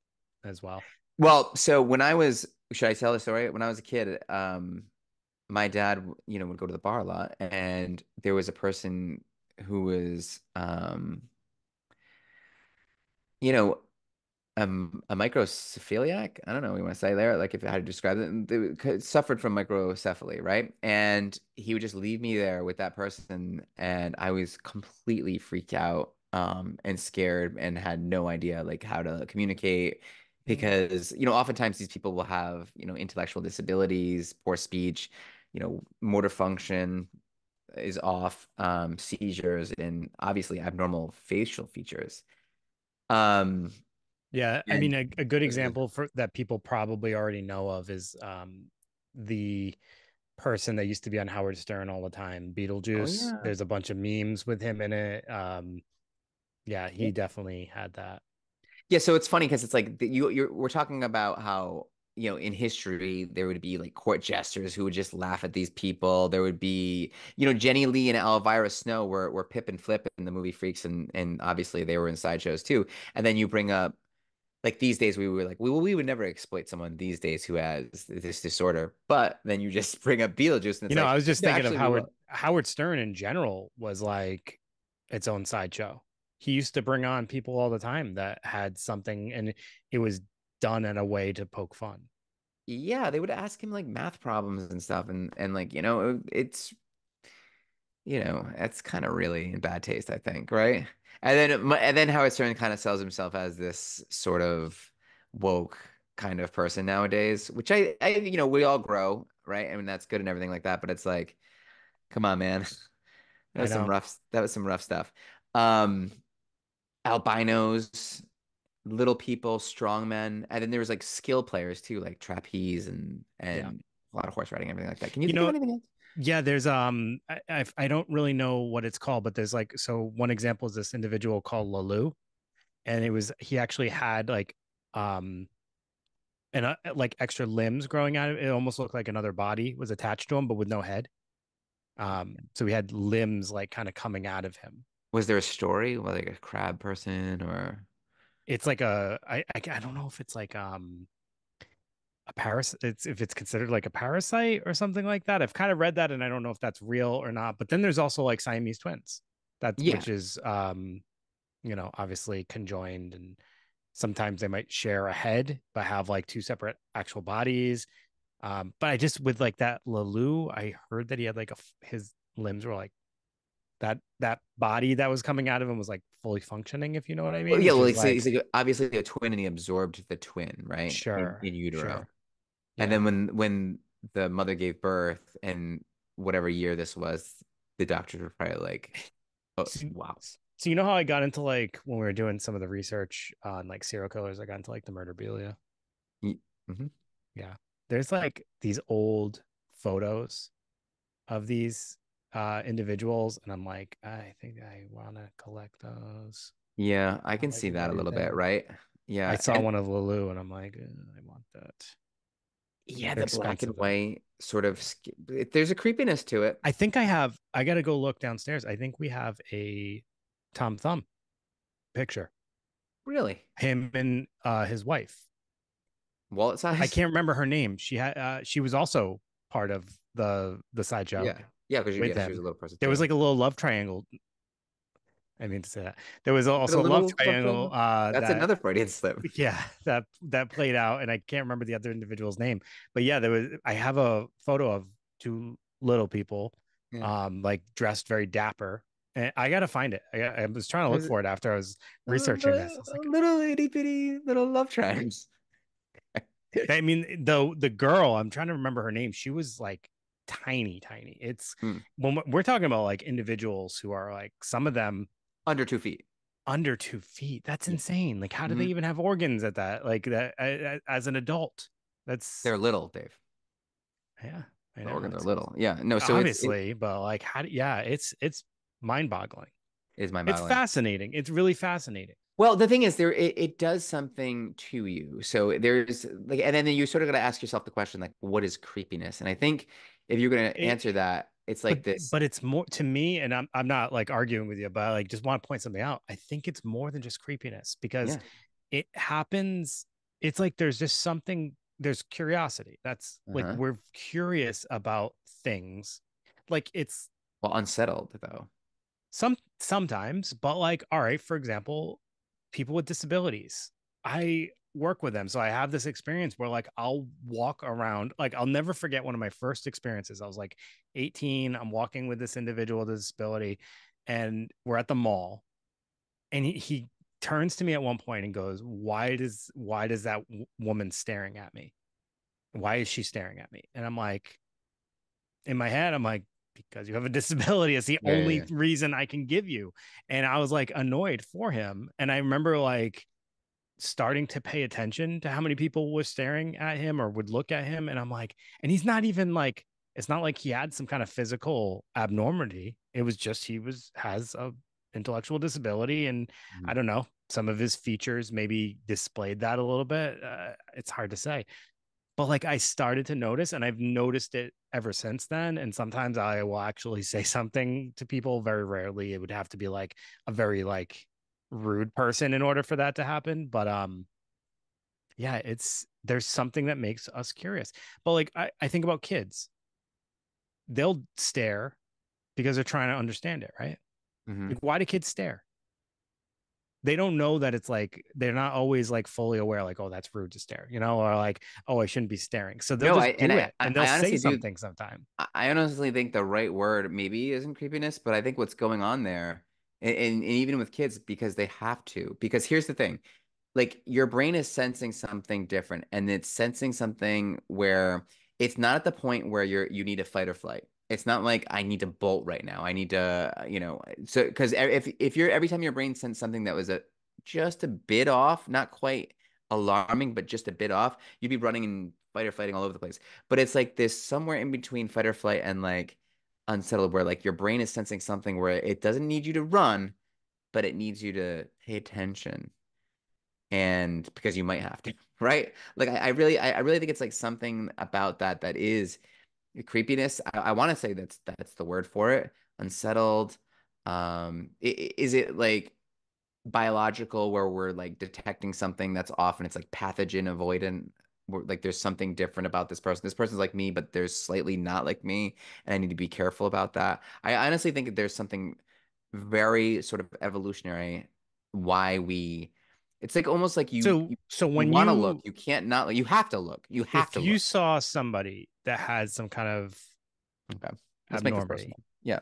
as well. Well, so when I was, should I tell the story? When I was a kid, um, my dad, you know, would go to the bar a lot, and there was a person who was, um, you know, um, a microcephaliac. I don't know you want to say there, like if how to describe it. They suffered from microcephaly, right? And he would just leave me there with that person, and I was completely freaked out, um, and scared, and had no idea like how to communicate because you know oftentimes these people will have you know intellectual disabilities poor speech you know motor function is off um seizures and obviously abnormal facial features um Yeah, I And- mean, a, a good example for that people probably already know of is um, the person that used to be on Howard Stern all the time, Beetlejuice. yeah. There's a bunch of memes with him in it. Um, yeah, he Yeah. definitely had that. yeah so it's funny because it's like the, you you're we're talking about how you know in history there would be like court jesters who would just laugh at these people there would be you know Jenny Lee and Elvira Snow were were Pip and Flip in the movie Freaks and and obviously they were in sideshows too and then you bring up like these days we were like we we would never exploit someone these days who has this disorder but then you just bring up Beetlejuice and You know, like I was just thinking of Howard will." Howard Stern in general was like its own sideshow. He used to bring on people all the time that had something, and it was done in a way to poke fun. Yeah, they would ask him like math problems and stuff, and and like you know, it's you know, that's kind of really in bad taste, I think, right? And then and then Howard Stern kind of sells himself as this sort of woke kind of person nowadays, which I, I you know, we all grow, right? I mean, that's good and everything like that, but it's like, come on, man. That was some rough that was some rough stuff. Um albinos, little people, strong men, and then there was like skill players too, like trapeze and and yeah. a lot of horse riding, everything like that. Can you, you think know, of anything else? Yeah, there's um I, I, I don't really know what it's called, but there's like so one example is this individual called Lalu, and it was he actually had like um and uh, like extra limbs growing out of it. It almost looked like another body was attached to him, but with no head. Um, so he had limbs like kind of coming out of him. Was there a story, like a crab person, or? It's like a I I, I don't know if it's like um a parasite it's if it's considered like a parasite or something like that i've kind of read that and i don't know if that's real or not but then there's also like siamese twins that's yeah. which is um you know obviously conjoined and sometimes they might share a head but have like two separate actual bodies um but i just with like that lalu i heard that he had like a his limbs were like that that body that was coming out of him was like fully functioning if you know what i mean well, yeah well he's, like, he's like obviously a twin and he absorbed the twin right sure in, in utero sure. And then when when the mother gave birth and whatever year this was, the doctors were probably like, "Oh, wow." So you know how I got into like when we were doing some of the research on like serial killers, I got into like the murderabilia. Mm-hmm. Yeah, there's like these old photos of these uh individuals, and I'm like, I think I want to collect those. Yeah, I can I see that a little bit, right? Yeah, I saw and... one of Lulu, and I'm like, I want that. Yeah the black and white sort of there's a creepiness to it. I think i have i gotta go look downstairs. I think we have a tom thumb picture. Really? Him and uh his wife. Wallet size? i can't remember her name. She had uh she was also part of the the sideshow yeah yeah because yeah, she was a little person there was like a little love triangle I mean to say that there was also a love triangle. Uh, That's that, another Freudian slip. Yeah, that that played out, and I can't remember the other individual's name, but yeah, there was. I have a photo of two little people, yeah. um, like dressed very dapper, and I gotta find it. I, I was trying to look for it after I was researching this. Was like, little itty bitty little love triangles. I mean, the the girl, I'm trying to remember her name. She was like tiny, tiny. It's hmm. when we're talking about like individuals who are like some of them under two feet. Under two feet. That's insane. Like how do mm-hmm. they even have organs at that? Like that as an adult that's they're little dave. Yeah I know. organs are little. yeah no so obviously it, but like how do, yeah it's it's mind-boggling. Is my it's fascinating. It's really fascinating. Well the thing is there it, it does something to you. So there's like and then you sort of got to ask yourself the question like what is creepiness? And i think if you're going to answer that it's like but, this. But it's more to me, and I'm I'm not like arguing with you, but I like just want to point something out. I think it's more than just creepiness because yeah. it happens. It's like there's just something. There's curiosity. That's uh-huh. like we're curious about things. Like it's well unsettled though. Some sometimes, but like all right, for example, people with disabilities. I work with them. So I have this experience where like I'll walk around, like I'll never forget one of my first experiences. I was like 18, I'm walking with this individual with a disability, and we're at the mall. And he, he turns to me at one point and goes, Why does why does that w- woman staring at me? Why is she staring at me? And I'm like, in my head, I'm like, because you have a disability. It's the yeah, only yeah. reason I can give you. And I was like annoyed for him. And I remember like starting to pay attention to how many people were staring at him or would look at him and i'm like and he's not even like it's not like he had some kind of physical abnormality it was just he was has a intellectual disability and mm-hmm. i don't know some of his features maybe displayed that a little bit uh, it's hard to say but like i started to notice and i've noticed it ever since then and sometimes i will actually say something to people very rarely it would have to be like a very like rude person in order for that to happen but um yeah it's there's something that makes us curious but like i, I think about kids they'll stare because they're trying to understand it right mm-hmm. like why do kids stare they don't know that it's like they're not always like fully aware, like, oh, that's rude to stare, you know, or like, oh, I shouldn't be staring. So they'll No, just I- do and I- and they'll I say honestly do- something sometime. I honestly think the right word maybe isn't creepiness, but I think what's going on there, and, and, and even with kids, because they have to. Because here's the thing, like your brain is sensing something different, and it's sensing something where it's not at the point where you're you need a fight or flight. It's not like I need to bolt right now. I need to, uh, you know, so because if if you're every time your brain sends something that was a just a bit off, not quite alarming, but just a bit off, you'd be running and fight or fighting all over the place. But it's like this somewhere in between fight or flight and like unsettled, where like your brain is sensing something where it doesn't need you to run, but it needs you to pay attention. And because you might have to, right? Like I, I really, I, I really think it's like something about that that is creepiness. I, I want to say that's that's the word for it. Unsettled. Um, is it like biological where we're like detecting something that's off and it's like pathogen avoidant like there's something different about this person. This person's like me but they're slightly not like me and i need to be careful about that. I honestly think that there's something very sort of evolutionary why we it's like almost like you so you, so when you want to look you can't not look you have to look you have if to you look. saw somebody that had some kind of okay let's make this personal. Yeah.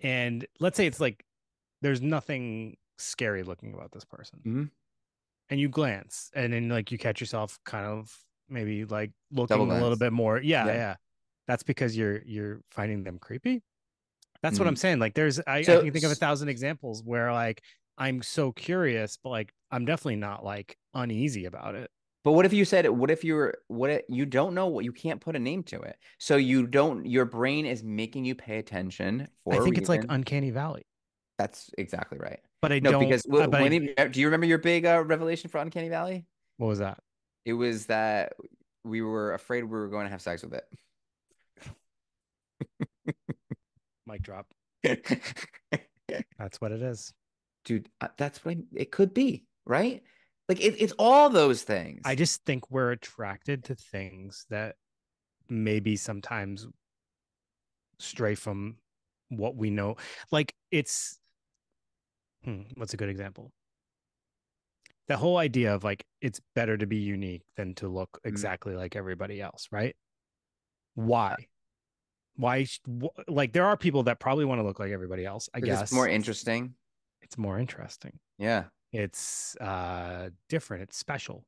and let's say it's like there's nothing scary looking about this person. Mhm. And you glance and then like you catch yourself kind of maybe like looking a little bit more. Yeah, Yeah. yeah. That's because you're you're finding them creepy? That's what i'm Mm. saying like there's I, So- I can think of a thousand examples where like i'm so curious but like i'm definitely not like uneasy about it. But what if you said, what if you're, what if, you don't know what, you can't put a name to it. So you don't, your brain is making you pay attention for i think it's like uncanny valley That's exactly right. but i No, don't because uh, I- when you- do you remember your big uh, revelation for Uncanny Valley? what was that It was that we were afraid we were going to have sex with it. mic drop that's what it is Dude, uh, that's what I, it could be, right? Like it, it's all those things. I just think we're attracted to things that maybe sometimes stray from what we know. Like it's, hmm, what's a good example? The whole idea of like it's better to be unique than to look Mm. exactly like everybody else, right? Why? Why? wh- Like there are people that probably want to look like everybody else. I guess it's more interesting. it's more interesting Yeah. it's uh different it's special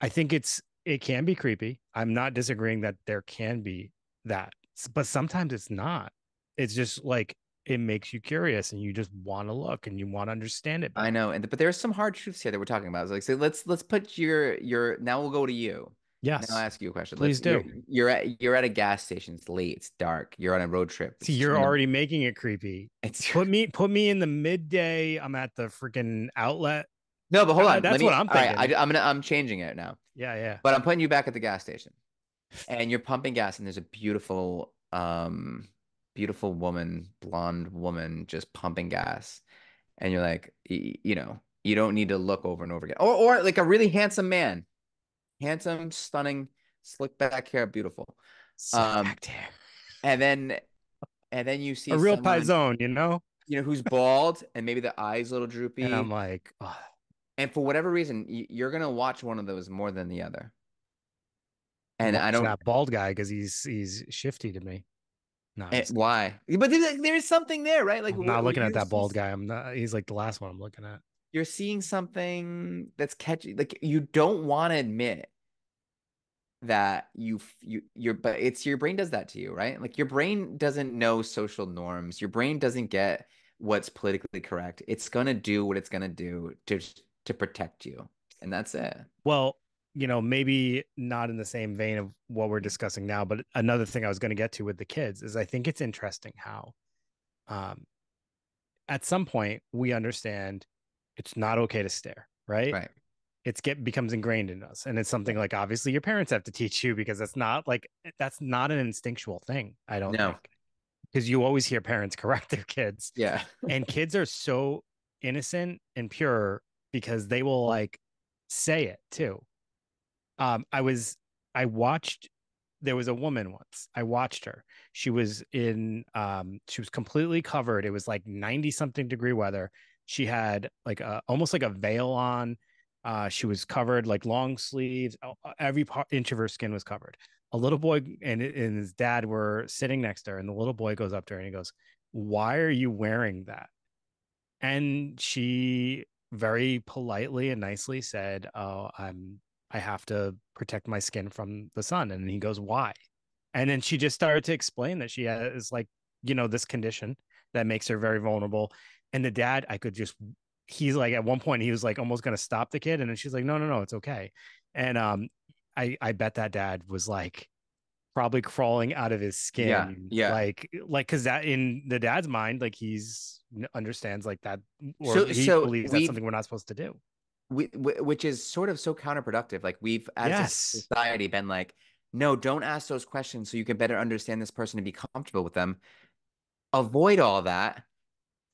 i think it's it can be creepy i'm not disagreeing that there can be that but sometimes it's not it's just like it makes you curious and you just want to look and you want to understand it I know, and but there's some hard truths here that we're talking about. It's like, so let's let's put your your now we'll go to you. yes Now I'll ask you a question. Please Let's, you're- do. You're, at you're at a gas station. It's late. It's dark. You're on a road trip. see you're already making it creepy It's put me put me in the midday i'm at the freaking outlet no, but hold on. that's me, what I'm all right, thinking. I, am gonna I'm changing it now. yeah yeah But I'm putting you back at the gas station, and you're pumping gas, and there's a beautiful um beautiful woman, blonde woman, just pumping gas, and you're like, you know, you don't need to look over and over again, or or like a really handsome man, handsome, stunning, slick back hair, beautiful. Um, hair. and then and then you see a real someone, zone you know? you know, who's bald and maybe the eyes a little droopy, and i'm like oh, and for whatever reason, you're gonna watch one of those more than the other. And I watch don't that bald guy because he's he's shifty to me no I'm eh, why, but there, there is something there, right? Like I'm not looking at that bald guy. I'm not. He's like the last one I'm looking at. You're seeing something that's catchy. Like you don't want to admit that you you your but it's your brain does that to you, right? Like your brain doesn't know social norms. Your brain doesn't get what's politically correct. It's gonna do what it's gonna do to to protect you, and that's it. Well, you know, maybe not in the same vein of what we're discussing now, but another thing I was going to get to with the kids is I think it's interesting how, um, at some point we understand it's not okay to stare, right? Right. It's get becomes ingrained in us, and it's something like obviously your parents have to teach you because that's not like that's not an instinctual thing. I don't know. because you always hear parents correct their kids. Yeah. and kids are so innocent and pure because they will like say it too um i was i watched there was a woman once. I watched her. She was in um she was completely covered. It was like 90 something degree weather. She had like a almost like a veil on. Uh she was covered like long sleeves. Every part, inch of her skin was covered. A little boy and, and his dad were sitting next to her and the little boy goes up to her and he goes, "Why are you wearing that?" And she very politely and nicely said, "Oh, I'm I have to protect my skin from the sun." And he goes, "Why?" And then she just started to explain that she has like, you know, this condition that makes her very vulnerable. And the dad, I could just he's like at one point he was like almost going to stop the kid and then she's like, "No, no, no, it's okay." And um I I bet that dad was like probably crawling out of his skin. Yeah, yeah. Like like cuz that in the dad's mind like he's understands like that or So- he so believes that's something we're not supposed to do. We, which is sort of so counterproductive. Like we've as a society been like, no, don't ask those questions so you can better understand this person and be comfortable with them. Avoid all that.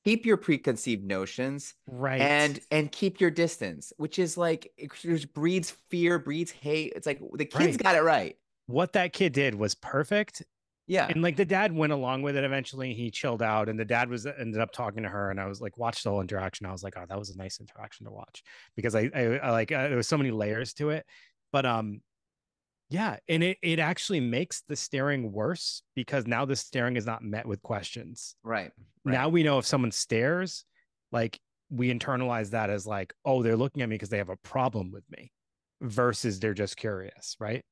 Keep your preconceived notions Right. and and keep your distance, which is like it just breeds fear, breeds hate. It's like the kids Right. got it right. what that kid did was perfect Yeah. and like the dad went along with it eventually he chilled out and the dad was ended up talking to her and i was like watched the whole interaction i was like oh that was a nice interaction to watch because i i, I like uh, there was so many layers to it but um yeah and it, it actually makes the staring worse because now the staring is not met with questions right. right. now we know if someone stares like we internalize that as like oh they're looking at me because they have a problem with me versus they're just curious right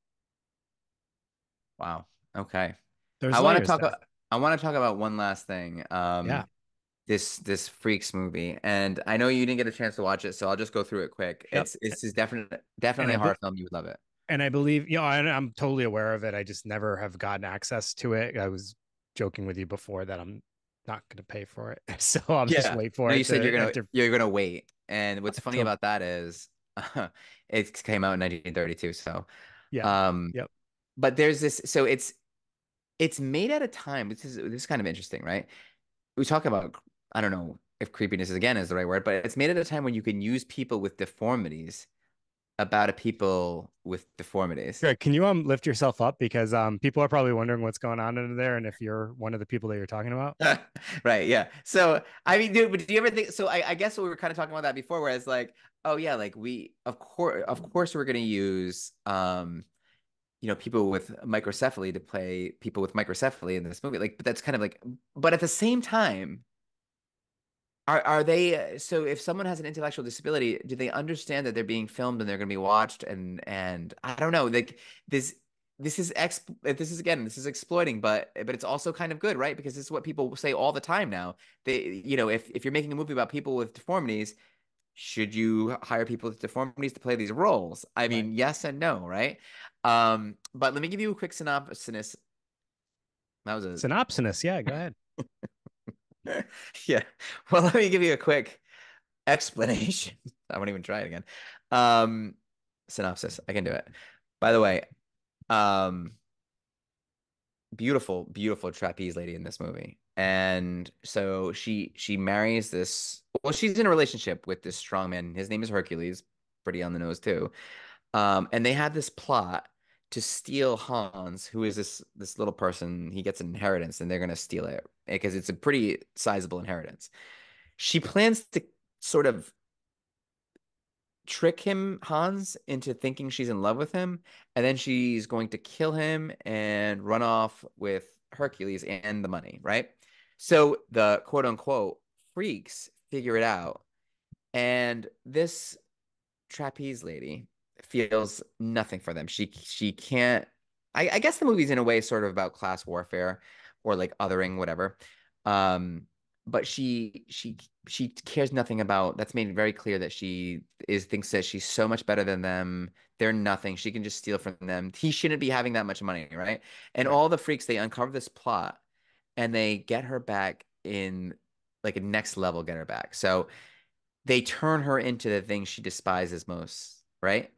Wow. Okay. There's I want to talk. there. About, I want to talk about one last thing. Um, Yeah. This this Freaks movie, and I know you didn't get a chance to watch it, so I'll just go through it quick. Yep. It's is definitely definitely a horror film. You would love it. and I believe, you know, I, I'm totally aware of it. I just never have gotten access to it. I was joking with you before that I'm not going to pay for it, so I'll just wait for No, it. you said you're gonna enter- you're gonna wait, and what's funny about that is, it came out in 1932. So, Yeah. um, Yep. But there's this, so it's it's made at a time. This is this is kind of interesting, right? We talk about I don't know if creepiness is again is the right word, but it's made at a time when you can use people with deformities about a people with deformities. Greg, can you um lift yourself up because um people are probably wondering what's going on under there, and if you're one of the people that you're talking about. right yeah so i mean dude but do you ever think so I, I guess we were kind of talking about that before where it's like oh yeah like we of course of course we're going to use um you know people with microcephaly to play people with microcephaly in this movie like but that's kind of like but at the same time are are they uh, so if someone has an intellectual disability do they understand that they're being filmed and they're going to be watched and and i don't know like this this is ex uh, this is again this is exploiting but but it's also kind of good right? Because this is what people say all the time now. They you know if if you're making a movie about people with deformities should you hire people with deformities to play these roles? I mean yes and no right um but let me give you a quick synopsis that was a Synopsis, yeah, go ahead. yeah. Well, let me give you a quick explanation. I won't even try it again. Um, synopsis. I can do it. By the way, um, beautiful, beautiful trapeze lady in this movie. And so she she marries this. Well, she's in a relationship with this strong man. His name is Hercules. Pretty on the nose too. Um, and they had this plot to steal Hans, who is this this little person. He gets an inheritance, and they're gonna steal it eh, because it's a pretty sizable inheritance. She plans to sort of trick him, Hans, into thinking she's in love with him, and then she's going to kill him and run off with Hercules and the money, right? So the quote unquote freaks figure it out, and this trapeze lady feels nothing for them. She she can't. I, I guess the movie's in a way sort of about class warfare or like othering, whatever. Um, but she she she cares nothing about. That's made very clear that she is thinks that she's so much better than them. They're nothing. She can just steal from them. He shouldn't be having that much money, right? And all the freaks they uncover this plot and they get her back in like a next level. Get her back. So they turn her into the thing she despises most, right?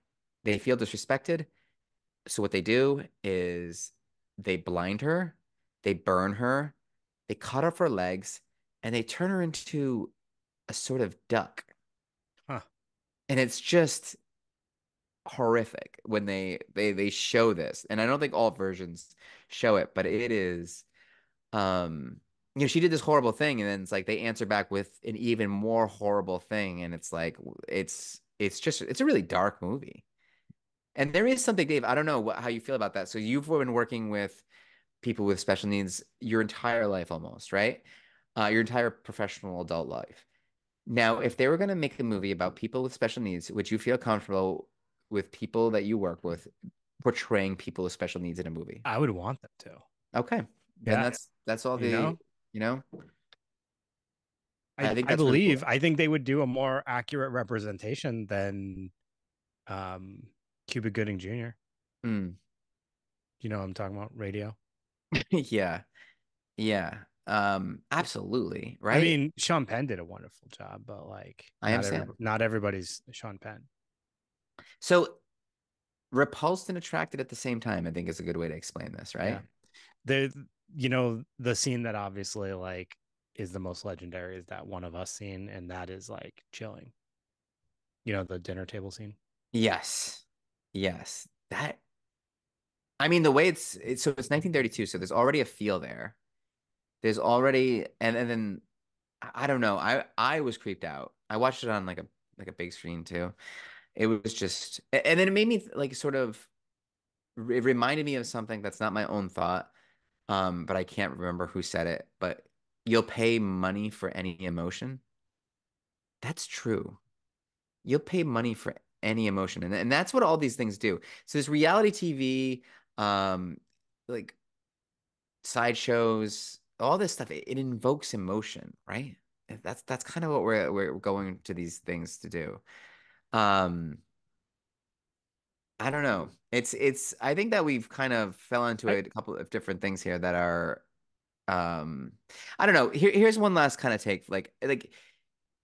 They feel disrespected. So what they do is they blind her, they burn her, they cut off her legs, and they turn her into a sort of duck. Huh. And it's just horrific when they they they show this. And I don't think all versions show it, but it is um you know, she did this horrible thing and then it's like they answer back with an even more horrible thing and it's like it's it's just it's a really dark movie. And there is something Dave, I don't know what, how you feel about that. So you've been working with people with special needs your entire life almost, right? Uh, your entire professional adult life. Now, if they were going to make a movie about people with special needs, would you feel comfortable with people that you work with portraying people with special needs in a movie? I would want them to. Okay. Yeah. that's that's all the You know? you know. I, I think I believe cool. I think they would do a more accurate representation than um Cuba Gooding Jr. Hmm. You know what I'm talking about? Radio. yeah. Yeah. Um, absolutely. Right. I mean, Sean Penn did a wonderful job, but like I not, understand. every- not everybody's Sean Penn. so repulsed and attracted at the same time, I think is a good way to explain this, right? Yeah. The you know, the scene that obviously like is the most legendary is that one of us scene, and that is like chilling. You know, the dinner table scene. Yes. Yes. That I mean the way it's, it's so it's 1932, so there's already a feel there. There's already and and then I don't know. I I was creeped out. I watched it on like a like a big screen too. It was just and then it made me like sort of it reminded me of something that's not my own thought. Um, but I can't remember who said it, but you'll pay money for any emotion. That's true. You'll pay money for any emotion. And, and that's what all these things do. So this reality TV, um, like sideshows, all this stuff, it, it invokes emotion, right? That's that's kind of what we're we're going to these things to do. Um, I don't know. It's it's I think that we've kind of fell into a couple of different things here that are um I don't know. Here here's one last kind of take like like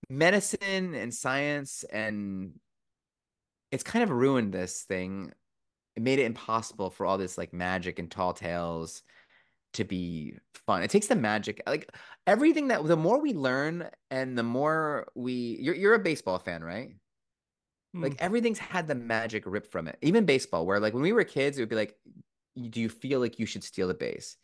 medicine and science and it's kind of ruined this thing. It made it impossible for all this like magic and tall tales to be fun. It takes the magic, like everything that the more we learn and the more we you're you're a baseball fan, right? Like Mm. everything's had the magic ripped from it. Even baseball, where like when we were kids, it would be like, do you feel like you should steal the base?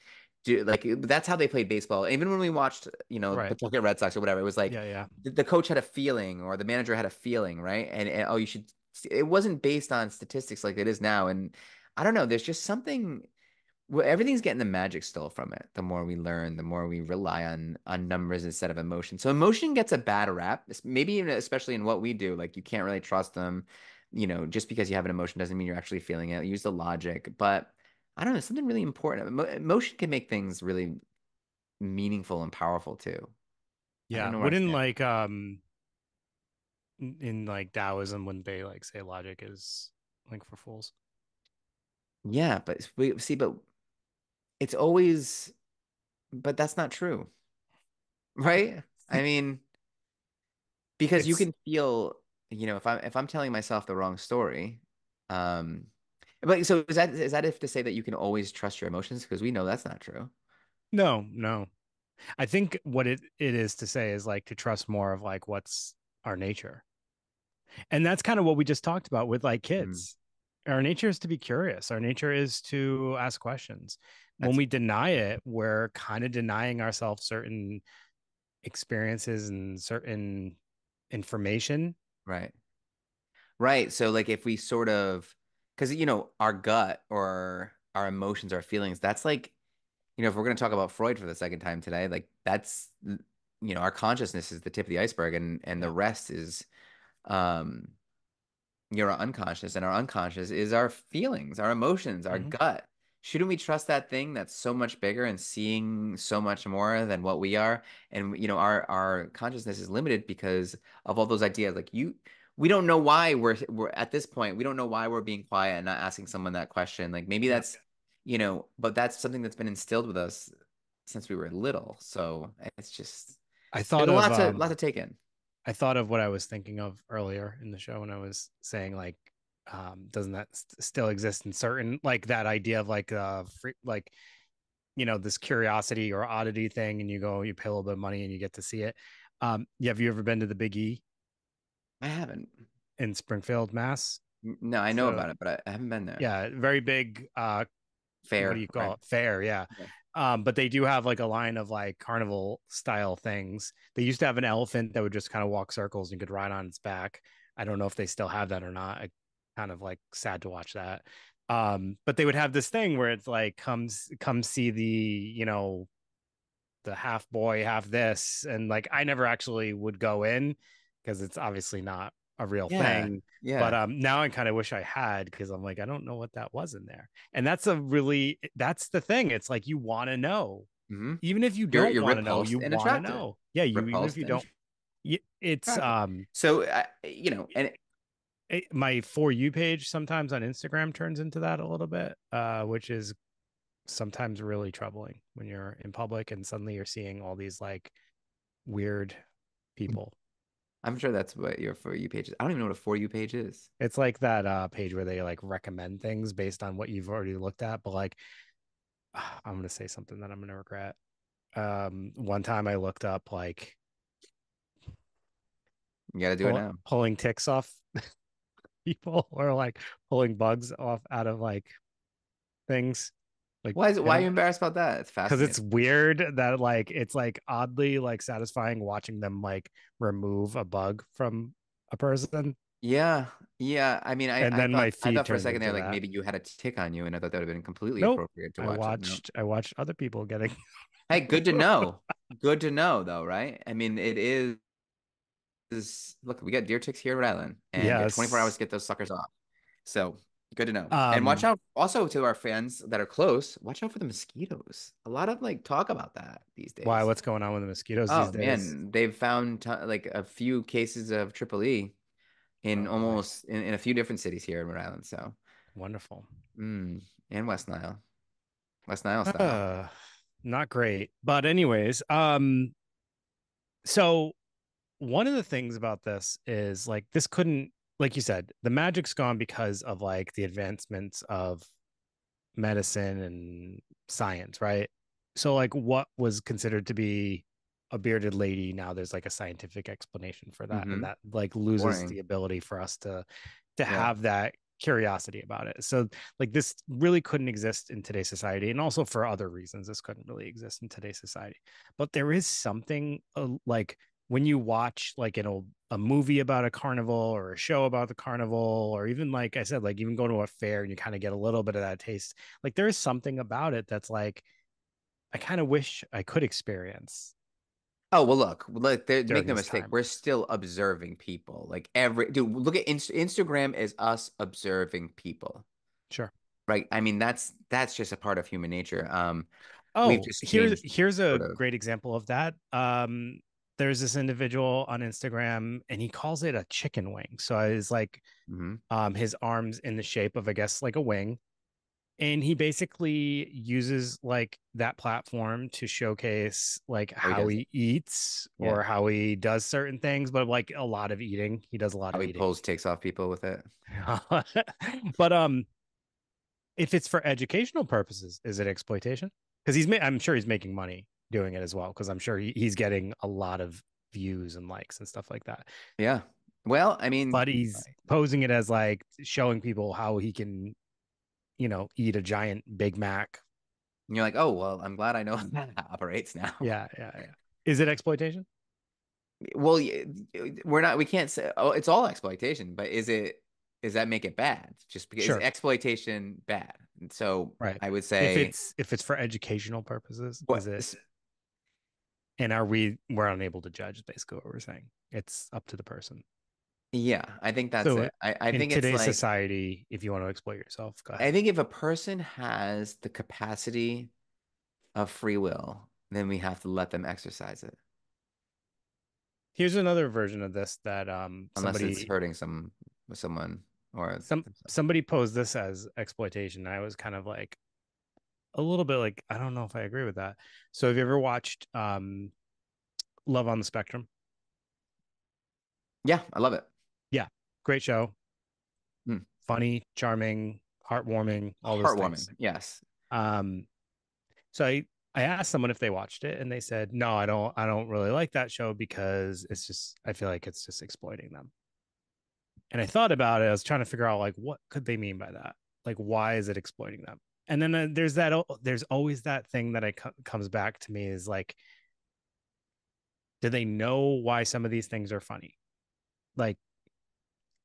Do like that's how they played baseball. Even when we watched, you know, Right. Pawtucket Red Sox or whatever, it was like yeah, yeah. the, the coach had a feeling or the manager had a feeling, right? And, and oh, you should. It wasn't based on statistics like it is now. And I don't know. There's just something. Well, everything's getting the magic still from it. The more we learn, the more we rely on on numbers instead of emotion. So emotion gets a bad rap, maybe even especially in what we do. Like you can't really trust them. You know, just because you have an emotion doesn't mean you're actually feeling it. Use the logic, but I don't know. Something really important. Emo- Emotion can make things really meaningful and powerful too. Yeah. know where I Wouldn't like um in, like Taoism wouldn't they like say logic is like for fools? Yeah, but we see, but it's always, but that's not true, right? I mean, because you can feel, you know, if I'm if I'm telling myself the wrong story, um, but so is that is that if to say that you can always trust your emotions? Because we know that's not true. No, no. I think what it, it is to say is like to trust more of like what's our nature. And that's kind of what we just talked about with like Mm-hmm. kids. Our nature is to be curious. Our nature is to ask questions. when we deny it, we're kind of denying ourselves certain experiences and certain information. Right. Right. So like if we sort of because you know, our gut or our emotions, our feelings, that's like, you know, if we're gonna talk about Freud for the second time today, like that's you know, our consciousness is the tip of the iceberg and and the rest is um your unconscious and our unconscious is our feelings, our emotions, our Mhm. gut. Shouldn't we trust that thing that's so much bigger and seeing so much more than what we are? And you know, our our consciousness is limited because of all those ideas. Like you, we don't know why we're we're at this point. We don't know why we're being quiet and not asking someone that question. Like maybe that's, you know, but that's something that's been instilled with us since we were little. So it's just I thought a of lot to um, lot to take in. I thought of what I was thinking of earlier in the show when I was saying like, um, doesn't that st- still exist in certain like that idea of like uh free, like you know this curiosity or oddity thing, and you go you pay a little bit of money and you get to see it. Um, yeah, have you ever been to the Big E I haven't. in Springfield, Mass? No, I know So- about it, but I, I haven't been there. Yeah, very big uh fair. what do you call right? it? Fair, yeah. Okay. Um, but they do have like a line of like carnival style things. They used to have an elephant that would just kind of walk circles and you could ride on its back. I don't know if they still have that or not. I kind of like sad to watch that. Um, but they would have this thing where it's like comes come see the, you know, the half boy, half this. And like I never actually would go in because it's obviously not a real Yeah, thing Yeah. but um now i kind of wish i had because i'm like i don't know what that was in there. And that's a really that's the thing it's like you want to know. Mhm. even if you don't you're want to know you want to know. Yeah you even if you don't it's um So I, you know, and it, my for you page sometimes on instagram turns into that a little bit uh which is sometimes really troubling when you're in public and suddenly you're seeing all these like weird people I'm sure that's what your for you page is. I don't even know what a for you page is. It's like that uh page where they like recommend things based on what you've already looked at, but like I'm gonna say something that I'm gonna regret. Um one time I looked up like You got to do it now. pulling ticks off people or like pulling bugs off out of like things. Like Why is it? Why are you embarrassed about that? It's fascinating. because it's weird that like it's like oddly like satisfying watching them like remove a bug from a person. Yeah, yeah. I mean, I, And I then thought, my I feed thought for a second there, like that. maybe you had a tick on you, and I thought that would have been completely Nope. appropriate to watch. No. watched I watched other people getting Hey, good to know. Good to know, though, right? I mean, it is. Is look, we got deer ticks here at Rhode Island, and you have 24 hours to get those suckers off. So good to know. and watch Um, out also to our fans that are close. Watch out for the mosquitoes. A lot of like talk about that these days. Why? What's going on with the mosquitoes Oh these days? man, they've found ton- like a few cases of triple E in Oh, almost in, in a few different cities here in Rhode Island. So, Wonderful. mm, and West Nile, West Nile style. Uh, not great. But anyways, um, so one of the things about this is like this couldn't, like you said, the magic's gone because of like the advancements of medicine and science, right? So like what was considered to be a bearded lady now there's like a scientific explanation for that Mhm. and that like loses Boring. the ability for us to to Yeah. have that curiosity about it so like this really couldn't exist in today's society and also for other reasons this couldn't really exist in today's society but there is something uh, like when you watch like an old a movie about a carnival or a show about the carnival or even like i said like even go to a fair and you kind of get a little bit of that taste like there is something about it that's like i kind of wish i could experience Oh well, look, look. Make no mistake, time. we're still observing people. Like every dude, look at Inst- Instagram is us observing people, sure right? I mean, that's that's just a part of human nature. Um, Oh, here's here's a sort of- great example of that. Um, there's this individual on Instagram, and he calls it a chicken wing. So it's like mhm. um his arms in the shape of, I guess, like a wing, and he basically uses like that platform to showcase like How he how does he eats Yeah. or how he does certain things, but like a lot of eating. He does a lot how of he eating. pulls takes off people with it. but um, if it's for educational purposes, is it exploitation? Because he's, ma- I'm sure he's making money doing it as well. Because I'm sure he, he's getting a lot of views and likes and stuff like that. Yeah. Well, I mean, But he's posing it as like showing people how he can, you know, eat a giant Big Mac. And you're like, oh well, I'm glad I know how that operates now. Yeah, yeah, yeah. Is it exploitation? Well, we're not. We can't say. Oh, it's all exploitation. But is it? Does that make it bad? Just because Sure. is exploitation bad? So Right. I would say If it's if it's for educational purposes, what- is it? And are we? We're unable to judge. Is basically what we're saying. It's up to the person. Yeah, I think that's So, it. I, I in think it's today's like. society, if you want to exploit yourself. I think if a person has the capacity of free will, then we have to let them exercise it, Here's another version of this that um unless somebody it's hurting some someone or some somebody posed this as exploitation. I was kind of like a little bit like I don't know if I agree with that. So have you ever watched um Love on the Spectrum? Yeah, I love it. Yeah, great show. Hmm. Funny, charming, heartwarming, all those Heartwarming. things. Yes. Um so I I asked someone if they watched it and they said, "No, I don't I don't really like that show because it's just I feel like it's just exploiting them." and I thought about it. I was trying to figure out like what could they mean by that? Like why is it exploiting them? And then uh, there's that. There's always that thing that I comes back to me is like, do they know why some of these things are funny? Like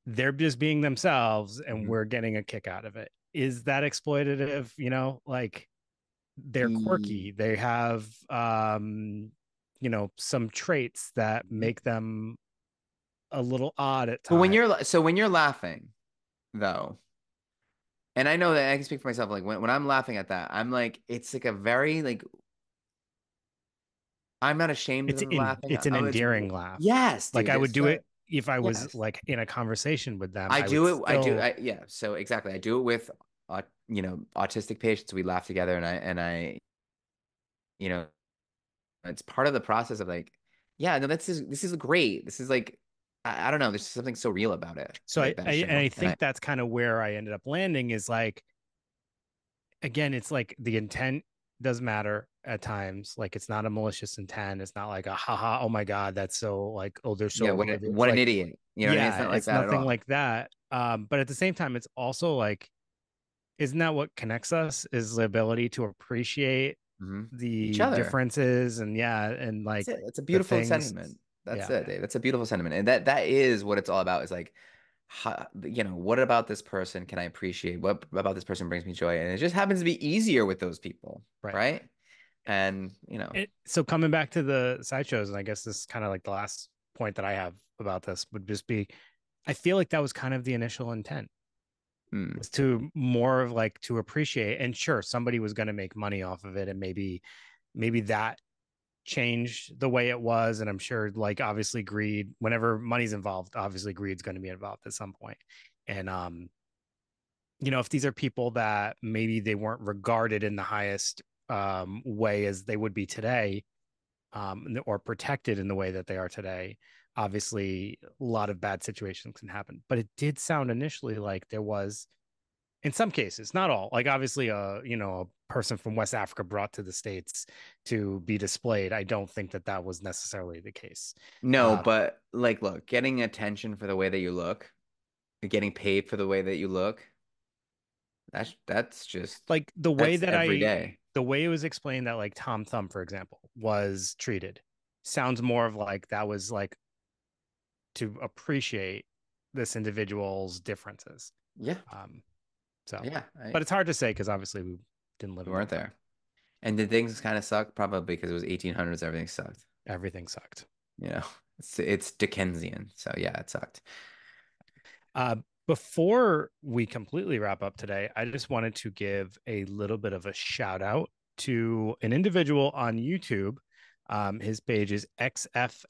they're just being themselves, and mm-hmm. we're getting a kick out of it. Is that exploitative? You know, like they're quirky. Mm. They have um you know some traits that mm-hmm. make them a little odd at times. But when you're so when you're laughing, though, and I know that I can speak for myself. Like when when I'm laughing at that, I'm like it's like a very like I'm not ashamed it's of in, laughing. It's an oh, endearing it's, laugh. Yes, dude, like I would do it if I was yes. like in a conversation with them. I, I do it. Still... I do. I, yeah. So exactly, I do it with, uh, you know, autistic patients. We laugh together, and I and I, you know, it's part of the process of like, yeah, no, this is this is great. This is like, I, I don't know. There's something so real about it. So I, I and I think and that's kind of where I ended up landing is like, again, it's like the intent does matter at times. Like it's not a malicious intent. It's not like a haha, oh my god, that's so like oh they're so yeah, what, what like, an idiot. You know, yeah, I mean? it's, not like it's nothing like that. Um, but at the same time, it's also like, isn't that what connects us? Is the ability to appreciate mm-hmm. the differences and yeah, and like it. it's a beautiful sentiment. That's yeah. it, Dave. That's a beautiful sentiment, and that that is what it's all about. Is like, how, you know, what about this person can I appreciate? What about this person brings me joy? And it just happens to be easier with those people, right? right? And you know, it, so coming back to the sideshows, and I guess this is kind of like the last point that I have about this would just be, I feel like that was kind of the initial intent mm. was to more of like to appreciate and sure somebody was going to make money off of it and maybe maybe that changed the way it was and i'm sure like obviously greed whenever money's involved obviously greed's going to be involved at some point. And um you know if these are people that maybe they weren't regarded in the highest um way as they would be today um or protected in the way that they are today obviously a lot of bad situations can happen. But it did sound initially like there was in some cases not all like obviously a you know a person from west africa brought to the states to be displayed i don't think that that was necessarily the case no um, but like look getting attention for the way that you look getting paid for the way that you look that's that's just like the way that i day. the way it was explained that like tom thumb for example was treated sounds more of like that was like to appreciate this individual's differences. Yeah. Um, so yeah, I, but it's hard to say because obviously we didn't live. We weren't there. And did things kind of suck? Probably because it was 1800s. Everything sucked. Everything sucked. You know, it's it's Dickensian. So yeah, it sucked. Uh, before we completely wrap up today, I just wanted to give a little bit of a shout out to an individual on YouTube. Um, his page is XF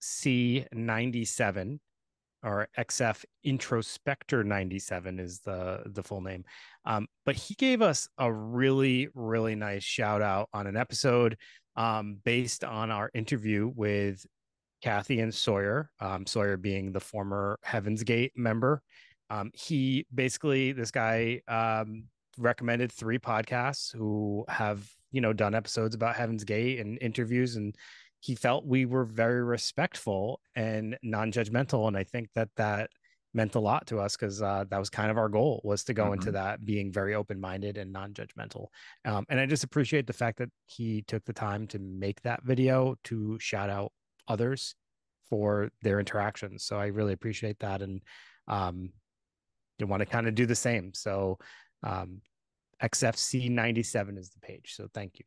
C97 or XF Introspector 97 is the the full name. Um, but he gave us a really really nice shout out on an episode um, based on our interview with Kathy and Sawyer. Um, Sawyer being the former Heaven's Gate member. Um, he basically this guy um, recommended three podcasts who have you know done episodes about Heaven's Gate and interviews and he felt we were very respectful and non-judgmental and i think that that meant a lot to us because uh, that was kind of our goal was to go mm-hmm. into that being very open-minded and non-judgmental. Um, and i just appreciate the fact that he took the time to make that video to shout out others for their interactions. So i really appreciate that and um, you want to kind of do the same. So um, xfc 97 is the page. So thank you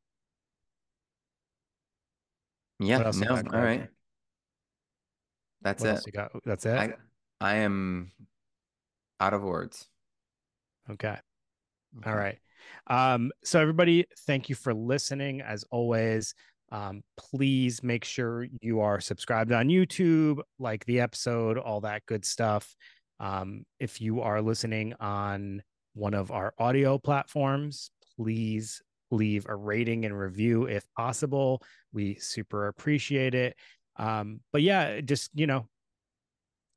yeah. No. All right. That's what it. That's it. I, I am out of words. Okay. okay. All right. Um, so everybody, thank you for listening. As always, um, please make sure you are subscribed on YouTube, like the episode, all that good stuff. Um, if you are listening on one of our audio platforms, please leave a rating and review if possible. We super appreciate it. Um, but yeah, just, you know,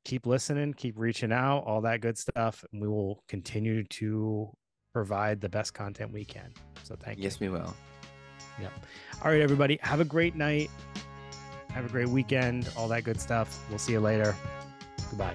keep listening, keep reaching out, all that good stuff. And we will continue to provide the best content we can. So thank yes, you. Yes, we will. Yeah. All right, everybody. Have a great night. Have a great weekend, all that good stuff. We'll see you later. Goodbye.